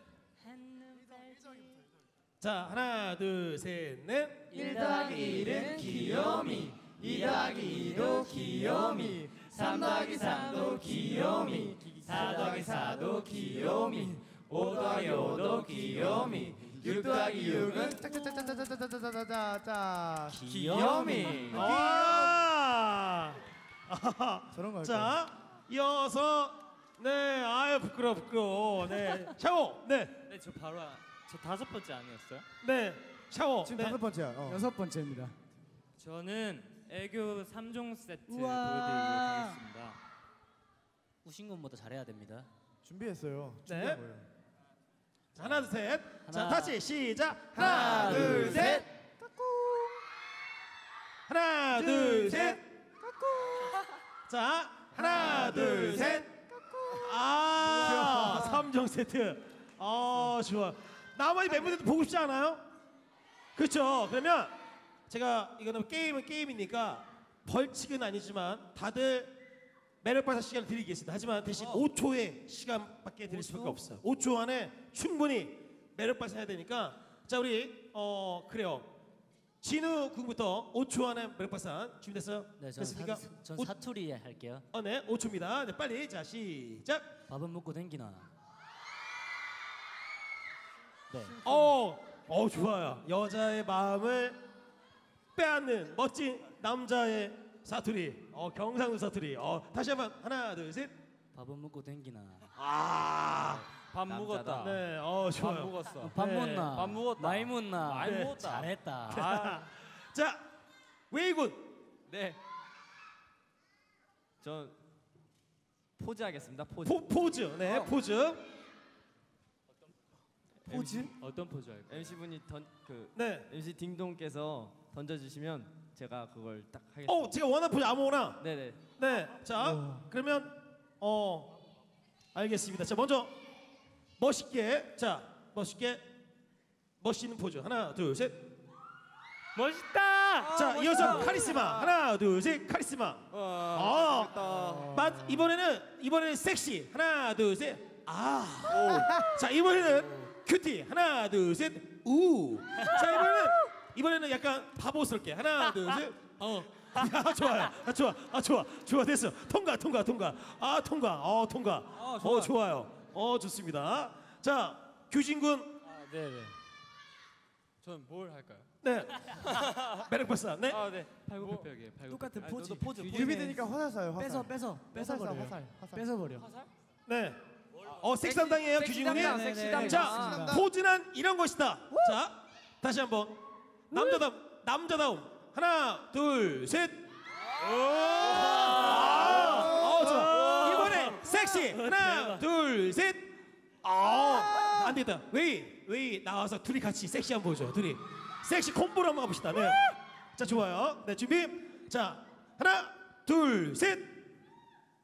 자, 하나, 둘, 셋, 넷. 일 더하기 1은 귀요미. 이 더하기 2도 귀요미. 삼 더하기 3도 귀요미. 사 더하기 4도 귀요미. 오 더하기 5도 귀요미. 육 더하기 6은 짜짜짜짜짜짜짜짜짜. 귀요미. 와! 저런 거 할까요? 자, 이어서 네, 아유 부끄러워 부끄러워. 네, 샤오. 네, 네, 저 바로 하- 저 다섯 번째 아니었어요? 네, 샤오. 지금 네. 다섯 번째야. 어. 여섯 번째입니다. 저는 애교 3종 세트. 보여드리도록 하겠습니다. 우신군보다 잘해야 됩니다. 준비했어요. 네. 준비한 거예요. 하나, 둘, 셋. 자, 하나. 다시 시작. 하나, 둘, 셋. 하나, 둘, 셋. 자, 하나, 둘, 셋. 아, 삼종 세트. 어, 좋아. 나머지 멤버들도 보고 싶지 않아요? 그렇죠. 그러면 제가 이거는 게임은 게임이니까 벌칙은 아니지만 다들 매력 발사 시간을 드리겠습니다. 하지만 대신 5초의 시간밖에 드릴 수밖에 없어요. 5초 안에 충분히 매력 발산해야 되니까 자 우리 어 그래요. 진우 군부터 5초 안에 매력 발산 준비됐어요? 네, 전, 됐습니까? 사, 전 오- 사투리 할게요. 어, 네, 5초입니다. 네, 빨리 자 시작. 밥은 먹고 댕기나. 네. 어, 어 좋아요. 여자의 마음을 빼앗는 멋진 남자의 사투리. 어, 경상도 사투리. 어, 다시 한번 하나, 둘, 셋. 밥은 먹고 댕기나. 아, 밥 묵었다. 네, 어, 좋아요. 밥 묵었어. 밥 네. 먹나? 밥 묵었다. 많이 먹나? 많이 네. 묵었다. 잘했다. 아, 자, 웨이군. 네. 저 포즈 하겠습니다. 포즈. 포, 포즈. 네, 포즈. 포즈? 어떤 포즈 할까요? MC 분이 던그 네. MC 딩동께서 던져 주시면 제가 그걸 딱 하겠습니다. 어, 제가 원하는 포즈 아무거나. 네네. 네. 자, 그러면 어 알겠습니다. 자, 먼저 멋있게 자, 멋있게 멋있는 포즈. 하나, 둘, 셋. 멋있다. 자, 이어서 카리스마. 하나, 둘, 셋. 카리스마. 어. 맞 이번에는 이번에는 섹시. 하나, 둘, 셋. 아. 자, 이번에는 cutie. 하나, 둘, 셋. 우. 자, 이번에는 이번에는 약간 바보스럽게. 하나, 둘, 셋. 어. 아, 좋아요. 아, 좋아. 아, 좋아. 좋아 됐어. 통과, 통과, 통과. 아, 통과. 어, 통과. 어, 좋아요. 어, 좋습니다. 자, 규진 군. 아, 네네. 전 뭘 할까요? 네. 매력 발산. 네. 아, 네. 팔굽혀펴기. 팔굽혀펴기. 똑같은 아, 포즈. 너도 포즈. 유비 되니까 화살 쏴요. 화살. 빼서 빼서 화살 쏴, 뺏어버려요. 화살. 화살. 뺏어버려. 네. 어, 섹시 담당이에요, 섹시 규진 군이. 담당, 섹시 담당. 자, 포즈는 이런 것이다. 자, 다시 한번 남자다움, 남자다움. 하나, 둘, 셋. 아, 어, 좋아. 이번에 섹시. 하나, 둘, 셋. 아, 안 되겠다. 웨이, 웨이 나와서 둘이 같이 섹시 한번 보죠. 둘이 섹시 콤보를 한번 가봅시다. 네. 자, 좋아요. 네, 준비. 자, 하나, 둘, 셋.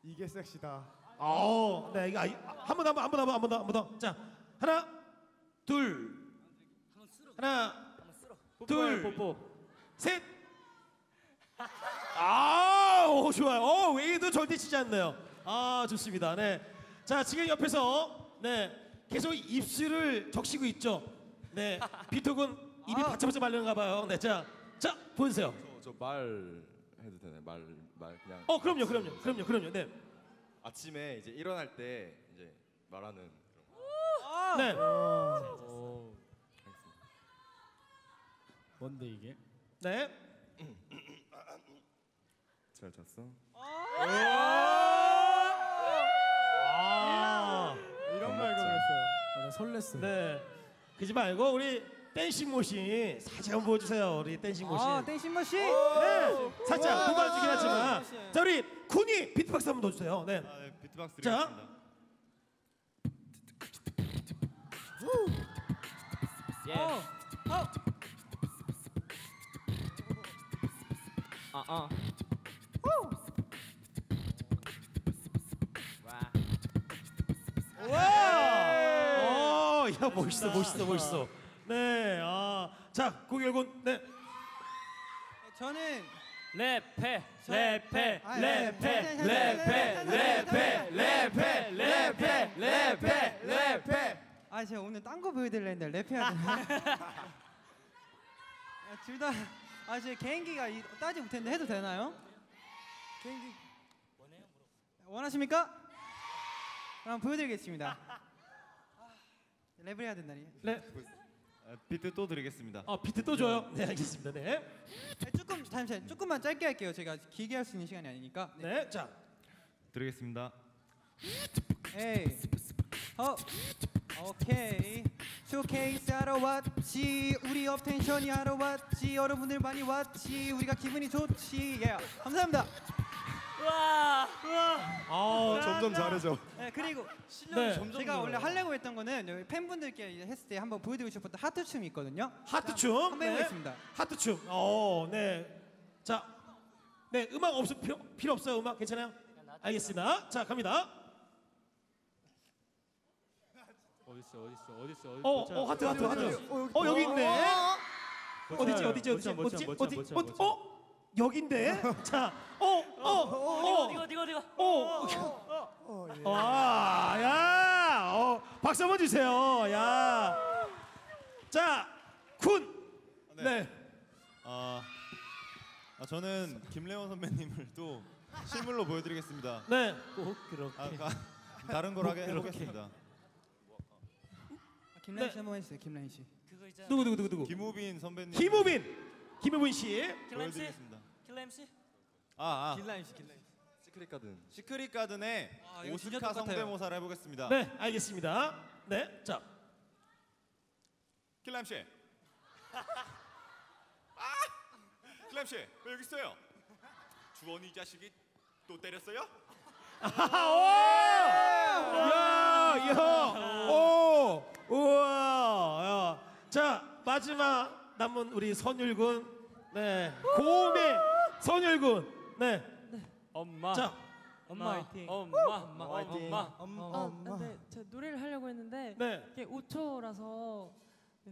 이게 섹시다. 어, 네, 이거 한번 더, 한번 더, 한번 더, 한 번 더. 자, 하나, 둘, 하나, 둘, 뽀뽀. 셋. 아, 오, 좋아요. 어, 웨이도 절대 치지 않네요. 아, 좋습니다. 네. 자, 지금 옆에서 네 계속 입술을 적시고 있죠. 네, 비톡은 입이 바짝바짝 말렸는가 봐요. 네, 자, 자 보여주세요. 저 말 해도 되나요? 말, 말 그냥. 어, 그럼요, 그럼요, 그럼요, 그럼요. 네, 아침에 이제 일어날 때 이제 말하는 그런 거. 네. 뭔데 이게? 네. 잘 잤어? 아, 이런 말 그랬어요. 아, 나 설렜어. 네. 그러지 말고 우리 dancing machine 살짝 한번 보여주세요. 우리 dancing machine. 아 dancing machine. 네, 살짝 도와주긴 하지만 자 우리 쿤이 비트박스 한번 넣어주세요. 네. 아, 네, 비트박스 자. 드리겠습니다. 예. 어. 아 아. 와. 와! 어, 야 멋있어, 멋있어, 멋있어. 네, 아, 자 고결군, 네, 저는 랩해. 저- 랩해. 아, 랩해. 네. 랩해. 랩해. 랩해. 랩해. 랩해. 랩해. 아 제가 오늘 딴 거 보여드리려 했는데 랩해야 되나? 아, 둘다 아, 제 개인기가 이- 따지 못했는데 해도 되나요? 개인기 원하십니까? 그럼 보여드리겠습니다. 랩을 해야 된다니. 네. 아, 비트 또 드리겠습니다. 아 비트 또 줘요. 네, 알겠습니다. 네, 아, 조금 잠시만 조금만 짧게 할게요. 제가 길게 할 수 있는 시간이 아니니까. 네, 자, 드리겠습니다. 에이. 어. 오케이. 쇼케이스 하러 왔지. 우리 업텐션이 하러 왔지. 여러분들 많이 왔지. 우리가 기분이 좋지. 예. 감사합니다. 와. 아, 점점 잘해져. 네, 그리고 네, 제가 원래 하려고 했던 거는 여기 팬분들께 이제 했을 때 한번 보여드리고 싶었던 하트 춤이 있거든요. 하트 춤, 한번 네, 해보겠습니다. 하트 춤. 어, 네, 자, 네, 음악 없어 필요 필요 없어요. 음악 괜찮아요? 알겠습니다. 자, 갑니다. 어디 있어? 어디 있어? 어디 있어? 어, 어, 하트, 하트, 하트. 어, 여기 있네. 어디지, 어디지, 어디지, 어디지, 어디, 어디, 어, 여긴데. 자, 어, 어, 어, 이거 이거 이거. 어, 어, 예. 와, 야, 어, 박수 한번 주세요. 야, 자, 군, 네, 아, 아, 저는 김래원 선배님을 또 실물로 보여드리겠습니다. 네, 꼭 그렇게. 아까 다른 걸 하게 해보겠습니다. 김라인 네. 씨 한번 해주세요. 김라인 씨. 그거 있잖아. 누구, 누구, 누구, 누구? 김우빈 선배님. 김우빈. 김효분 씨. MC? 보여드리겠습니다. 킬라 MC? 아, 아. 길라 MC 길라 MC. 시크릿 가든. 시크릿 가든의 아, 이거 진짜 오스카 똑같아요. 성대모사를 해보겠습니다. 네, 알겠습니다. 네, 자, 킬람 씨. 아! 킬람 씨, 왜 여기 있어요? 주원이 이 자식이 또 때렸어요? 야, 야, 오, 우와, 야. 자 마지막 남은 우리 선율군, 네, 고음의 선율군, 네, 엄마. 자, 엄마 화이팅. 엄마. 엄마. 화이팅. 엄마. 엄마. 아, 근데 제가 노래를 하려고 했는데 네. 이게 5초라서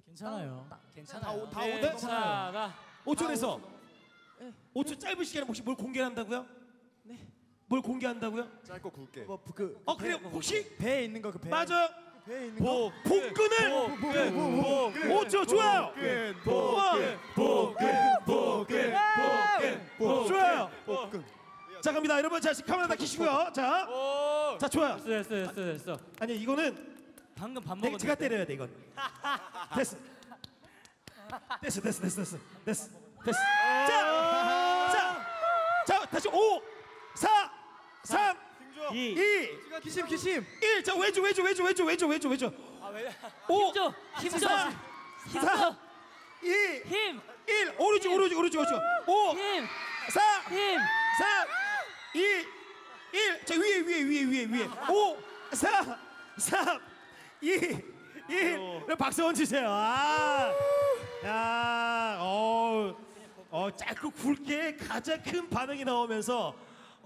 괜찮아요. 괜찮아요. 다 오- 다 네, 오대. 괜찮아. 5초에서 네. 5초 짧은 시간에 혹시 뭘 공개한다고요? 네. 뭘 공개한다고요? 짧고 굵게. 뭐 그 어 그래 혹시 배에 있는 거 그 배. 맞아요? 복 복근을 복근. 5초 좋아요. 복근. 복근 복근 복근 복근 좋아요. 복근. 자 갑니다 여러분 자 카메라 다 켜시고요. 자, 자 좋아요. 됐어 됐어 됐어 됐어. 아니 이거는 방금 밥 먹었는데. 제가 때려야 돼 이건. 됐어. 됐어 됐어 됐어 됐어 됐어 됐어. 자, 자, 자 다시 5, 4, 3, 2, 2, 기심 기심. 1. 자 왼쪽 왼쪽 왼쪽 왼쪽 왼쪽 왼쪽 왼쪽. 아, 왜? 5, 힘줘. 힘줘. 4, 힘줘. 4, 2, 힘. 1. 오른쪽 오른쪽 오른쪽 오른쪽. 5, 힘. 4, 힘. 3, 2, 1. 자 위에 위에 위에 위에 위에. 5, 4, 3, 2, 1. 박수 얹으세요. 아, 야, 어, 어 짧고 굵게 가장 큰 반응이 나오면서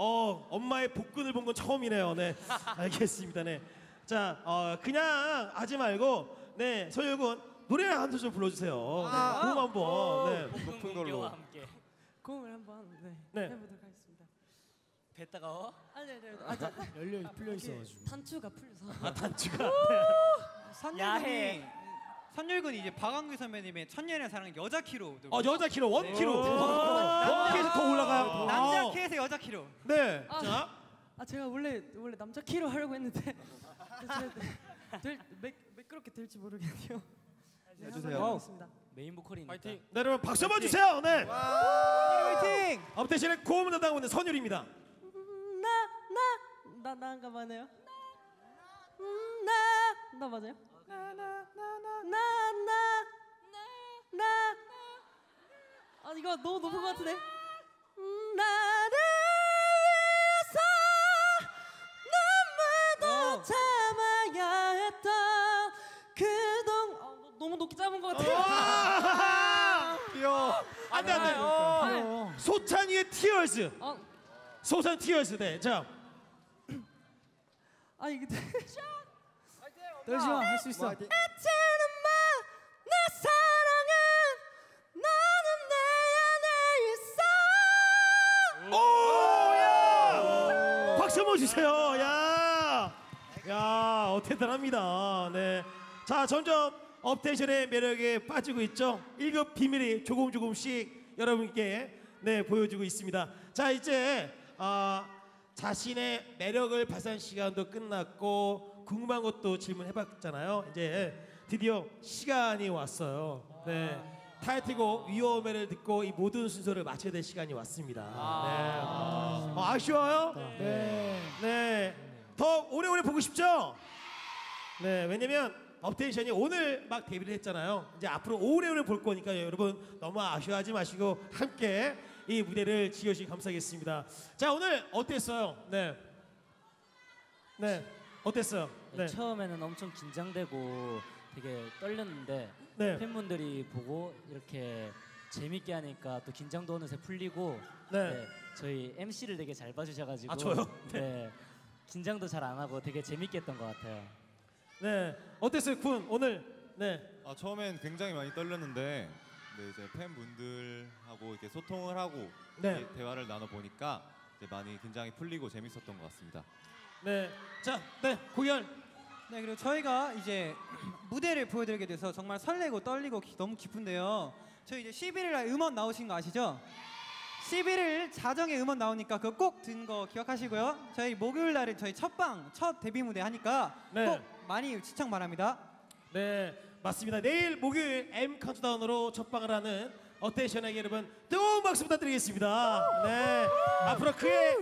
어 엄마의 복근을 본 건 처음이네요. 네, 알겠습니다. 네, 자, 어 그냥 하지 말고 네 서율군 노래 한 소절 불러주세요. 네, 고음 한번. 네. 높은 걸로. 함께. 고음을 한번 네, 네. 해보도록 하겠습니다. 배 따가워? 아니 아니 아니. 아, 자, 열려 풀려 있어가지고. 단추가 풀려서. 아 단추가. 선율군이 선율군이 이제 박완규 선배님의 천년의 사랑 여자 키로. 어 여자 키로 원 키로. 오. 원 키에서 더 올라가요. 남자 어. 키에서 여자 키로. 네. 아. 자. 아 제가 원래 원래 남자 키로 하려고 했는데 될, 매, 매끄럽게 될지 모르겠네요. 네, 해주세요. 한번 해보겠습니다. 메인 보컬이니까. 파이팅. 네, 여러분 박수 한번 주세요. 네. 화이팅! 업텐션에 고음을 담당하고 있는 선율입니다. 나나나 나인가 봐네요. 나나 맞아요? 나나나나나나 아 이거 너무 높은 것 같은데. 음, 나를 위해서 눈물도 참아야 했던 그동 아, 너- 너무 높게 잡은 것 같아요. 귀여워. 안돼 안돼. 아, 소찬이의 티어스. 아, 소찬 티어스. 네. 자. 아 이게 떨지 마, 할수 있어. 애쓰는 마내 사랑은 너는 내 안에 있어. 오! 야! 박수 한번 주세요. 야. 야, 어, 대단합니다. 네. 자, 점점 업텐션의 매력에 빠지고 있죠. 1급 비밀이 조금 조금씩 여러분께 네, 보여주고 있습니다. 자, 이제 아, 자신의 매력을 발산 시간도 끝났고 궁금한 것도 질문해 봤잖아요. 이제 드디어 시간이 왔어요. 네. 타이틀곡 위험해를 듣고 이 모든 순서를 마쳐야 될 시간이 왔습니다. 네. 어, 아쉬워요? 네. 네. 더 오래오래 보고 싶죠? 네. 왜냐면 업텐션이 오늘 막 데뷔를 했잖아요. 이제 앞으로 오래오래 볼 거니까 여러분 너무 아쉬워하지 마시고 함께 이 무대를 지어주시 감사하겠습니다. 자 오늘 어땠어요? 네. 네. 어땠어요? 네, 네. 처음에는 엄청 긴장되고 되게 떨렸는데 네. 팬분들이 보고 이렇게 재밌게 하니까 또 긴장도 어느새 풀리고 네. 저희 MC를 되게 잘 봐주셔가지고 아, 저요? 네. 긴장도 잘 안 하고 되게 재밌게 했던 것 같아요. 네. 어땠어요, 군? 오늘 네. 아, 처음엔 굉장히 많이 떨렸는데 네, 이제 팬분들하고 이렇게 소통을 하고 네. 이렇게 대화를 나눠 보니까 이제 많이 긴장이 풀리고 재밌었던 것 같습니다. 네. 자, 네. 고열. 네 그리고 저희가 이제 무대를 보여드리게 돼서 정말 설레고 떨리고 기- 너무 기쁜데요. 저희 이제 11일 날 음원 나오신 거 아시죠? 11일 자정에 음원 나오니까 그거 꼭 듣는 거 기억하시고요. 저희 목요일 날은 저희 첫방 첫 데뷔 무대 하니까 네. 꼭 많이 시청 바랍니다. 네, 맞습니다. 내일 목요일 M 카운트다운으로 첫 방을 하는 어텐션에게 여러분 뜨거운 박수 부탁드리겠습니다. 네, 앞으로 그의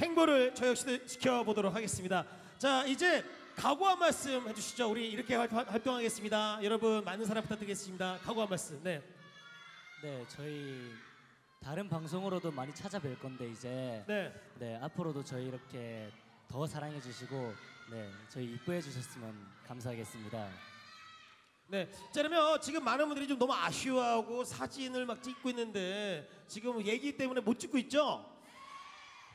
행보를 저 역시도 지켜보도록 하겠습니다. 자, 이제 각오 한 말씀 해주시죠. 우리 이렇게 활- 활동하겠습니다. 여러분 많은 사랑 부탁드리겠습니다. 각오 한 말씀. 네. 네, 저희 다른 방송으로도 많이 찾아뵐 건데 이제 네. 네, 앞으로도 저희 이렇게 더 사랑해 주시고 네, 저희 이뻐해 주셨으면 감사하겠습니다. 네. 자 그러면 지금 많은 분들이 좀 너무 아쉬워하고 사진을 막 찍고 있는데 지금 얘기 때문에 못 찍고 있죠?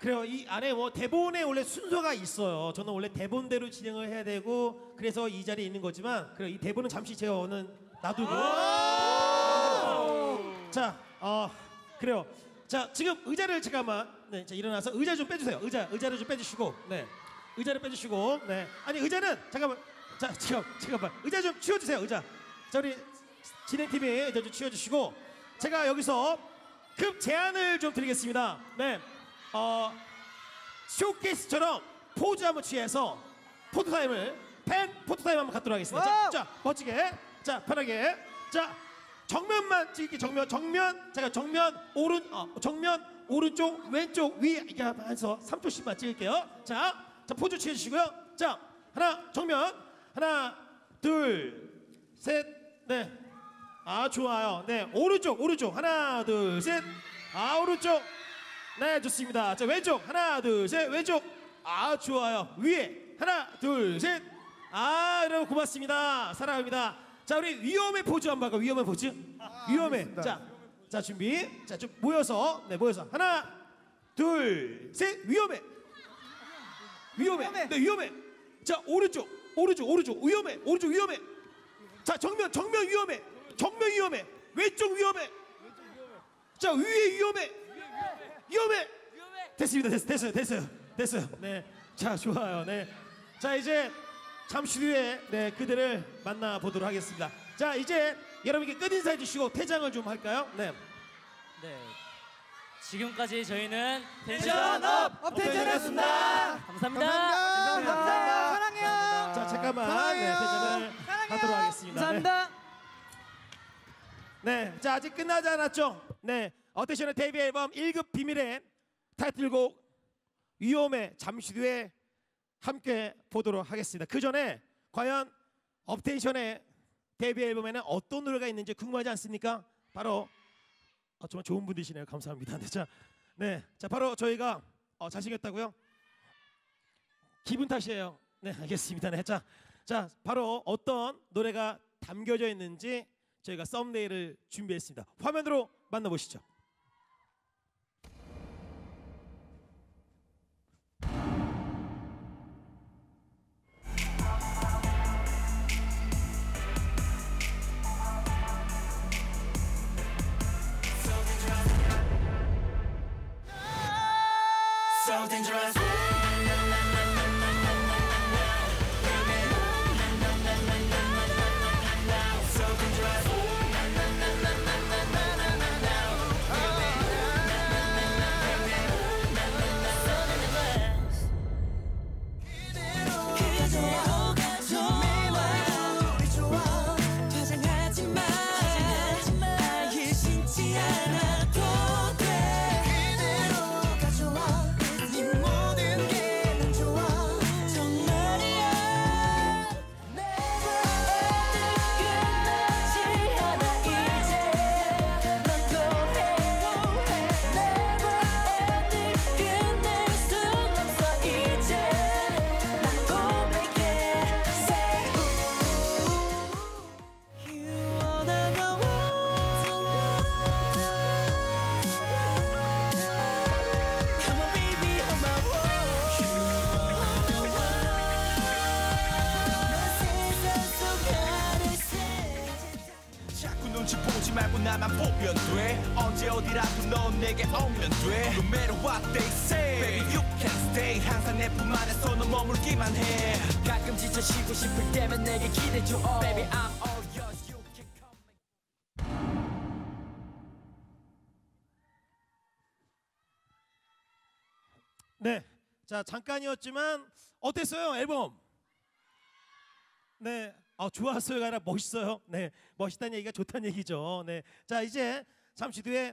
그래요. 이 안에 뭐 대본에 원래 순서가 있어요. 저는 원래 대본대로 진행을 해야 되고 그래서 이 자리에 있는 거지만 그래 이 대본은 잠시 제가 오는 놔두고. 자, 어 그래요. 자 지금 의자를 잠깐만 네, 자 일어나서 의자 좀 빼주세요. 의자 의자를 좀 빼주시고 네 의자를 빼주시고 네 아니 의자는 잠깐만 자 지금 잠깐만 의자 좀 치워주세요 의자. 자 우리 진행팀이 의자 좀 치워주시고 제가 여기서 급 제안을 좀 드리겠습니다. 네, 어 쇼케이스처럼 포즈 한번 취해서 포토타임을 팬 포토타임 한번 갖도록 하겠습니다. 자, 자 멋지게 자 편하게 자 정면만 찍기 정면 정면 제가 정면 오른 어, 정면 오른쪽 왼쪽 위 이렇게 해서 3초씩만 찍을게요. 자, 자 포즈 취해주시고요. 자 하나 정면 하나 둘셋 네. 아 좋아요. 네 오른쪽 오른쪽 하나 둘 셋. 아 오른쪽 네 좋습니다. 자 왼쪽 하나 둘 셋 왼쪽 아 좋아요. 위에 하나 둘 셋. 아 여러분 고맙습니다. 사랑합니다. 자 우리 위험의 포즈 한번 할까? 위험의 포즈. 위험해. 자, 자 준비. 자 좀 모여서 네 모여서 하나 둘셋 위험해. 위험해. 네 위험해. 자 오른쪽 오른쪽 오른쪽 위험해. 오른쪽 위험해. 자 정면 정면 위험해. 정면 위험해. 왼쪽 위험해. 자 위에 위험해. 위험해. 됐습니다. 됐, 됐어요. 됐어요. 됐어요. 네. 자 좋아요. 네. 자 이제 잠시 후에 네 그들을 만나 보도록 하겠습니다. 자 이제 여러분께 끝 인사해 주시고 퇴장을 좀 할까요? 네. 네. 지금까지 저희는 tension up 업텐션이었습니다. 감사합니다. 감사합니다. 사랑해요. 자 잠깐만 네, 퇴장을 하도록 하겠습니다. 감사합니다. 네. 네. 자 아직 끝나지 않았죠? 네. 업텐션의 데뷔 앨범 1급 비밀의 타이틀곡 위험에 잠시 후에 함께 보도록 하겠습니다. 그 전에 과연 업텐션의 데뷔 앨범에는 어떤 노래가 있는지 궁금하지 않습니까? 바로 아, 정말 좋은 분들이시네요. 감사합니다. 네, 자, 네, 자 바로 저희가 어, 잘생겼다고요? 기분 탓이에요. 네, 알겠습니다. 네, 자, 자 바로 어떤 노래가 담겨져 있는지 저희가 썸네일을 준비했습니다. 화면으로 만나보시죠. 눈치 보지 말고 나만 보면 돼 언제 어디라도 넌 내게 오면 돼 No matter what they say Baby you can stay 항상 내 품 안에서 너 머물기만 해 가끔 지쳐 쉬고 싶을 때면 내게 기대줘 Baby I'm all 네. 자, 잠깐이었지만 어땠어요? 앨범? 네. 아, 좋았어요가 아니라 멋있어요. 네. 멋있다는 얘기가 좋다는 얘기죠. 네. 자, 이제 잠시 뒤에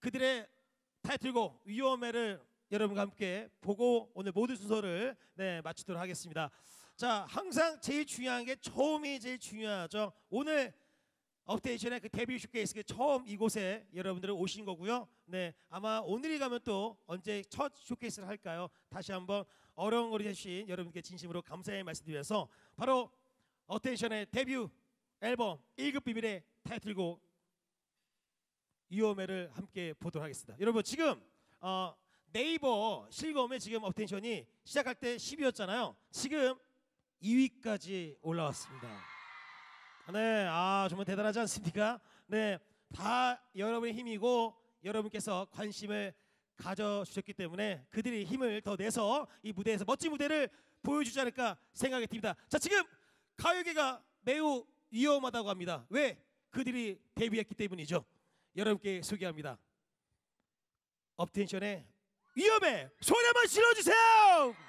그들의 타이틀곡 위험해를 여러분과 함께 보고 오늘 모든 순서를 네, 마치도록 하겠습니다. 자, 항상 제일 중요한 게 처음이 제일 중요하죠. 오늘 업텐션의 그 데뷔 쇼케이스 그 처음 이곳에 여러분들은 오신 거고요. 네, 아마 오늘이 가면 또 언제 첫 쇼케이스를 할까요? 다시 한번 어려운 걸음 해주신 여러분께 진심으로 감사의 말씀드려서 바로 업텐션의 데뷔 앨범 1급 비밀의 타이틀곡 위험해를 함께 보도록 하겠습니다. 여러분 지금 어, 네이버 실검에 지금 업텐션이 시작할 때 10위였잖아요. 지금 2위까지 올라왔습니다. 네, 아 정말 대단하지 않습니까? 네, 다 여러분의 힘이고 여러분께서 관심을 가져주셨기 때문에 그들이 힘을 더 내서 이 무대에서 멋진 무대를 보여주지 않을까 생각이 듭니다. 자, 지금 가요계가 매우 위험하다고 합니다. 왜? 그들이 데뷔했기 때문이죠. 여러분께 소개합니다. 업텐션의 위험해 소리 한번 질러주세요.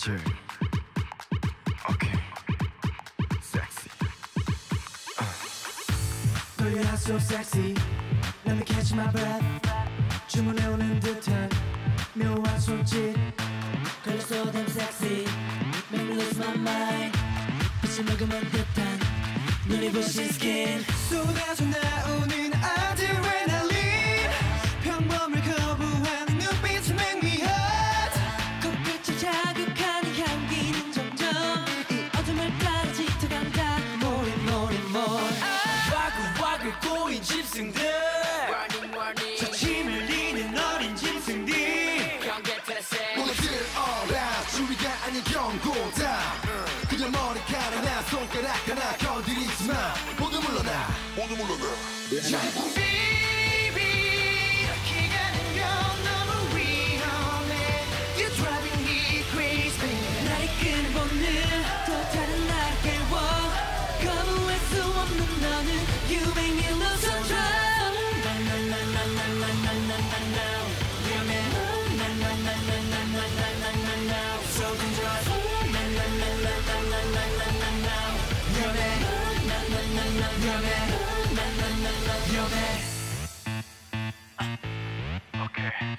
Two. Okay. Sexy. Girl, you're so sexy. Let me catch my breath. 주문해 오는 듯한 묘한 손짓. Girl, you're so damn sexy. Make me lose my mind. 빛을 머금은 듯한 눈이 부신 skin. 쏟아져 나오는 그냥 머리카락 하나 손가락 하나 건드리지 마 모두 물러나. 모두 물러나. Baby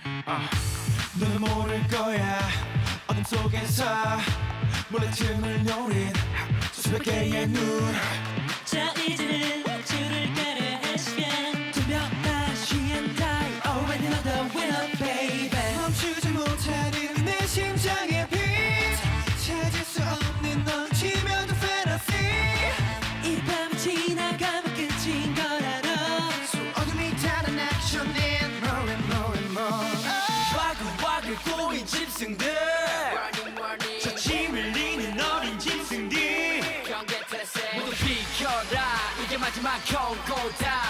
넌 모를 거야. 어둠 속에서 몰래 틈을 노린 수백 개의 눈자 이제는 줄을 깔 짐승들. 저 짐을 리는 어린 짐승들. 모두 비켜라. 이게 마지막 경고다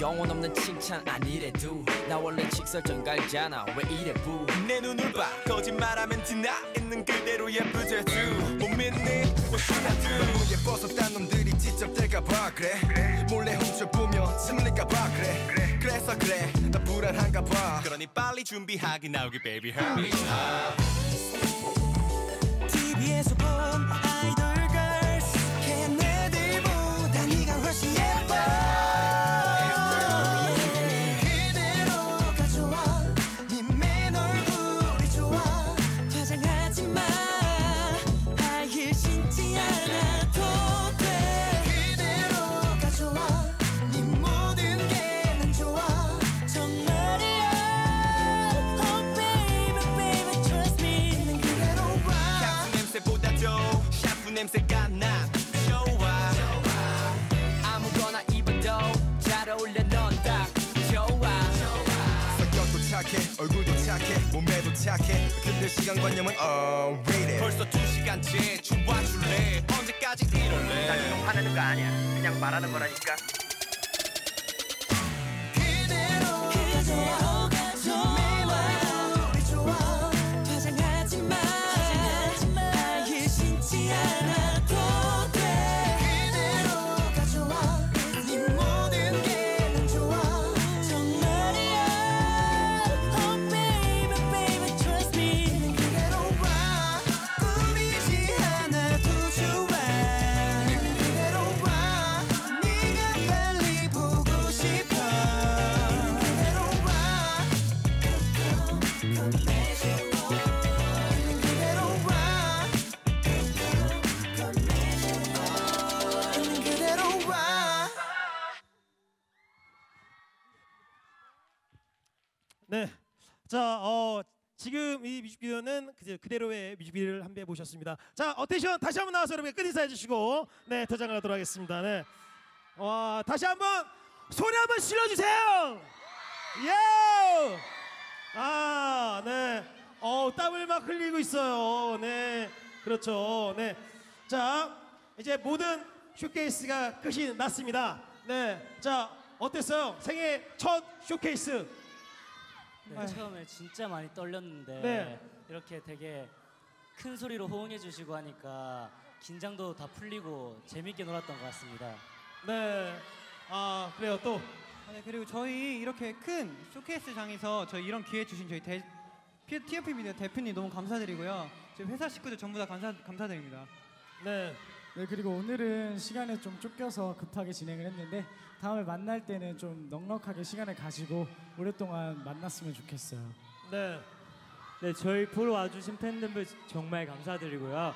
영혼 없는 칭찬 아니래도 나 원래 직설정 갈잖아. 왜 이래 부? 내 눈을 봐. 거짓말하면 티나. 있는 그대로 예쁘대도 못 믿니 뭐 하나도 너무 예뻐서 딴 놈들이 지적될까봐. 그래. 몰래 훔쳐보며 침을릴까봐. 그래. 그래서 그래. 나 불안한가 봐. 그러니 빨리 준비하기 나오기 baby hurry TV에서 본 얼굴도 착해 몸매도 착해 근데 시간관념은 unrated 벌써 두 시간째 좀 와줄래 언제까지 이럴래 난 이거 화내는 거 아니야. 그냥 말하는 거라니까. 네. 자, 어, 지금 이 뮤직비디오는 그- 그대로의 뮤직비디오를 함께 보셨습니다. 자, 업텐션 다시 한번 나와서 여러분 끝 인사해 주시고 네, 퇴장을 하도록 하겠습니다. 네. 와, 다시 한번 소리 한번 질러 주세요. 예! 아, 네. 어, 땀을 막 흘리고 있어요. 네. 그렇죠. 네. 자, 이제 모든 쇼케이스가 끝이 났습니다. 네. 자, 어땠어요? 생애 첫 쇼케이스. 네, 처음에 진짜 많이 떨렸는데 네. 이렇게 되게 큰 소리로 호응해 주시고 하니까 긴장도 다 풀리고 재밌게 놀았던 것 같습니다. 네. 아 그래요 또. 아, 네, 그리고 저희 이렇게 큰 쇼케이스 장에서 저희 이런 기회 주신 저희 대, 피- TOP 미디어 대표님 너무 감사드리고요. 저희 회사 식구들 전부 다 감사 감사드립니다. 네. 네 그리고 오늘은 시간에 좀 쫓겨서 급하게 진행을 했는데 다음에 만날 때는 좀 넉넉하게 시간을 가지고 오랫동안 만났으면 좋겠어요. 네. 네, 저희 보러 와주신 팬분들 정말 감사드리고요.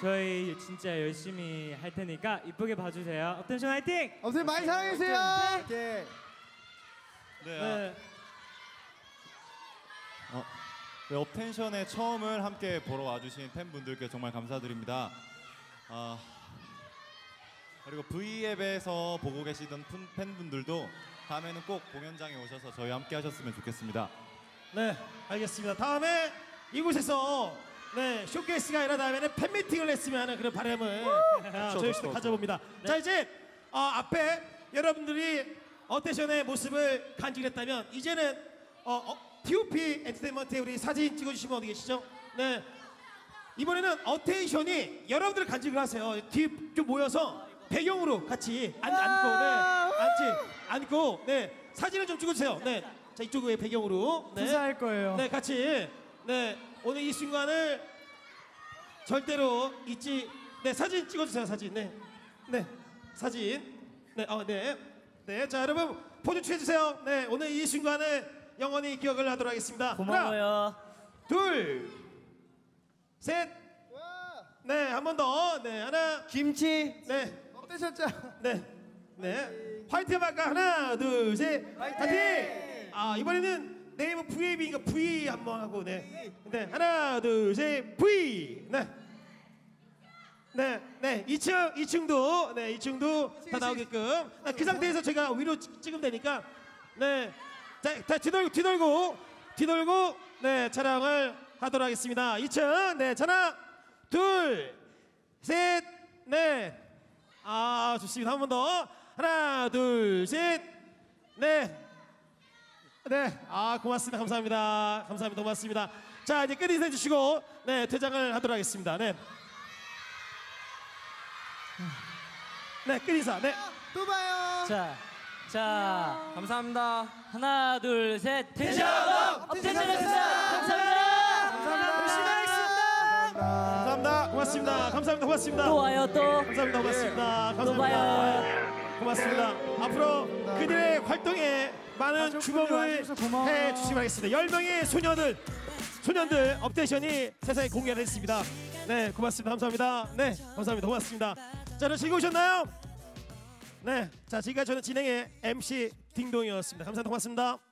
저희 진짜 열심히 할 테니까 이쁘게 봐주세요. 업텐션 화이팅! 어서 많이 사랑해주세요. 네. 네. 어, 네, 업텐션의 처음을 함께 보러 와주신 팬분들께 정말 감사드립니다. 아, 그리고 V앱에서 보고 계시던 푼- 팬분들도 다음에는 꼭 공연장에 오셔서 저희 함께 하셨으면 좋겠습니다. 네, 알겠습니다. 다음에 이곳에서 네 쇼케이스가 아니라 다음에는 팬 미팅을 했으면 하는 그런 바람을 아, 그쵸, 저희 그쵸, 도 그쵸. 가져봅니다. 자 이제 어, 앞에 여러분들이 업텐션의 모습을 간직했다면 이제는 어, 어, TOP 엔터테인먼트에 우리 사진 찍어주시면 어디 계시죠? 네. 이번에는 어테이션이 여러분들 간직을 하세요. 뒤에 좀 모여서 배경으로 같이 앉, 앉고, 네, 앉지, 앉고, 네, 사진을 좀 찍어주세요. 네, 자 이쪽에 배경으로. 네. 투사할 거예요. 네, 같이. 네, 오늘 이 순간을 절대로 잊지. 네, 사진 찍어주세요. 사진. 네, 네, 사진. 네, 어, 네, 네. 자 여러분 포즈 취해주세요. 네, 오늘 이 순간을 영원히 기억을 하도록 하겠습니다. 고마워요. 하나, 둘, 셋. 네, 한 번 더. 네, 하나. 김치. 네. 어떠셨죠? 네. 네. 화이팅 할까? 하나, 둘, 셋. 화이팅! 아, 이번에는 네이버 VAB인가 V 한번 하고 네. 네. 하나, 둘, 셋. V. 네. 네, 네, 2층, 2층도, 네, 2층도 다 나오게끔. 아, 그 상태에서 제가 위로 찍- 찍으면 되니까, 네, 자, 다 뒤돌고, 뒤돌고, 뒤돌고, 네, 촬영을 하도록 하겠습니다. 2층, 네, 자, 하나, 둘, 셋, 네, 아, 좋습니다. 한 번 더, 하나, 둘, 셋, 네, 네, 아, 고맙습니다. 감사합니다. 감사합니다. 고맙습니다. 자, 이제 끝 인사해 주시고, 네, 퇴장을 하도록 하겠습니다. 네. 네, 끝 인사. 네. 또 봐요. 자, 자, 감사합니다. 하나, 둘, 셋. Tension up! 업텐션이었습니다. 감사합니다. 열심히 하겠습니다. 감사합니다. 고맙습니다. 감사합니다. 고맙습니다. 또 와요, 또. 감사합니다. 고맙습니다. 또 감사합니다. 고맙습니다. 앞으로 그들의 활동에 많은 주목을. 해 주시기 바라겠습니다. 10명의 소녀들, 소년들 업텐션이 세상에 공개를 했습니다. 네, 고맙습니다. 감사합니다. 네, 감사합니다. 고맙습니다. 자, 여러분 즐거우셨나요? 네, 자 지금까지 저는 진행의 MC 딩동이었습니다. 감사합니다. 고맙습니다.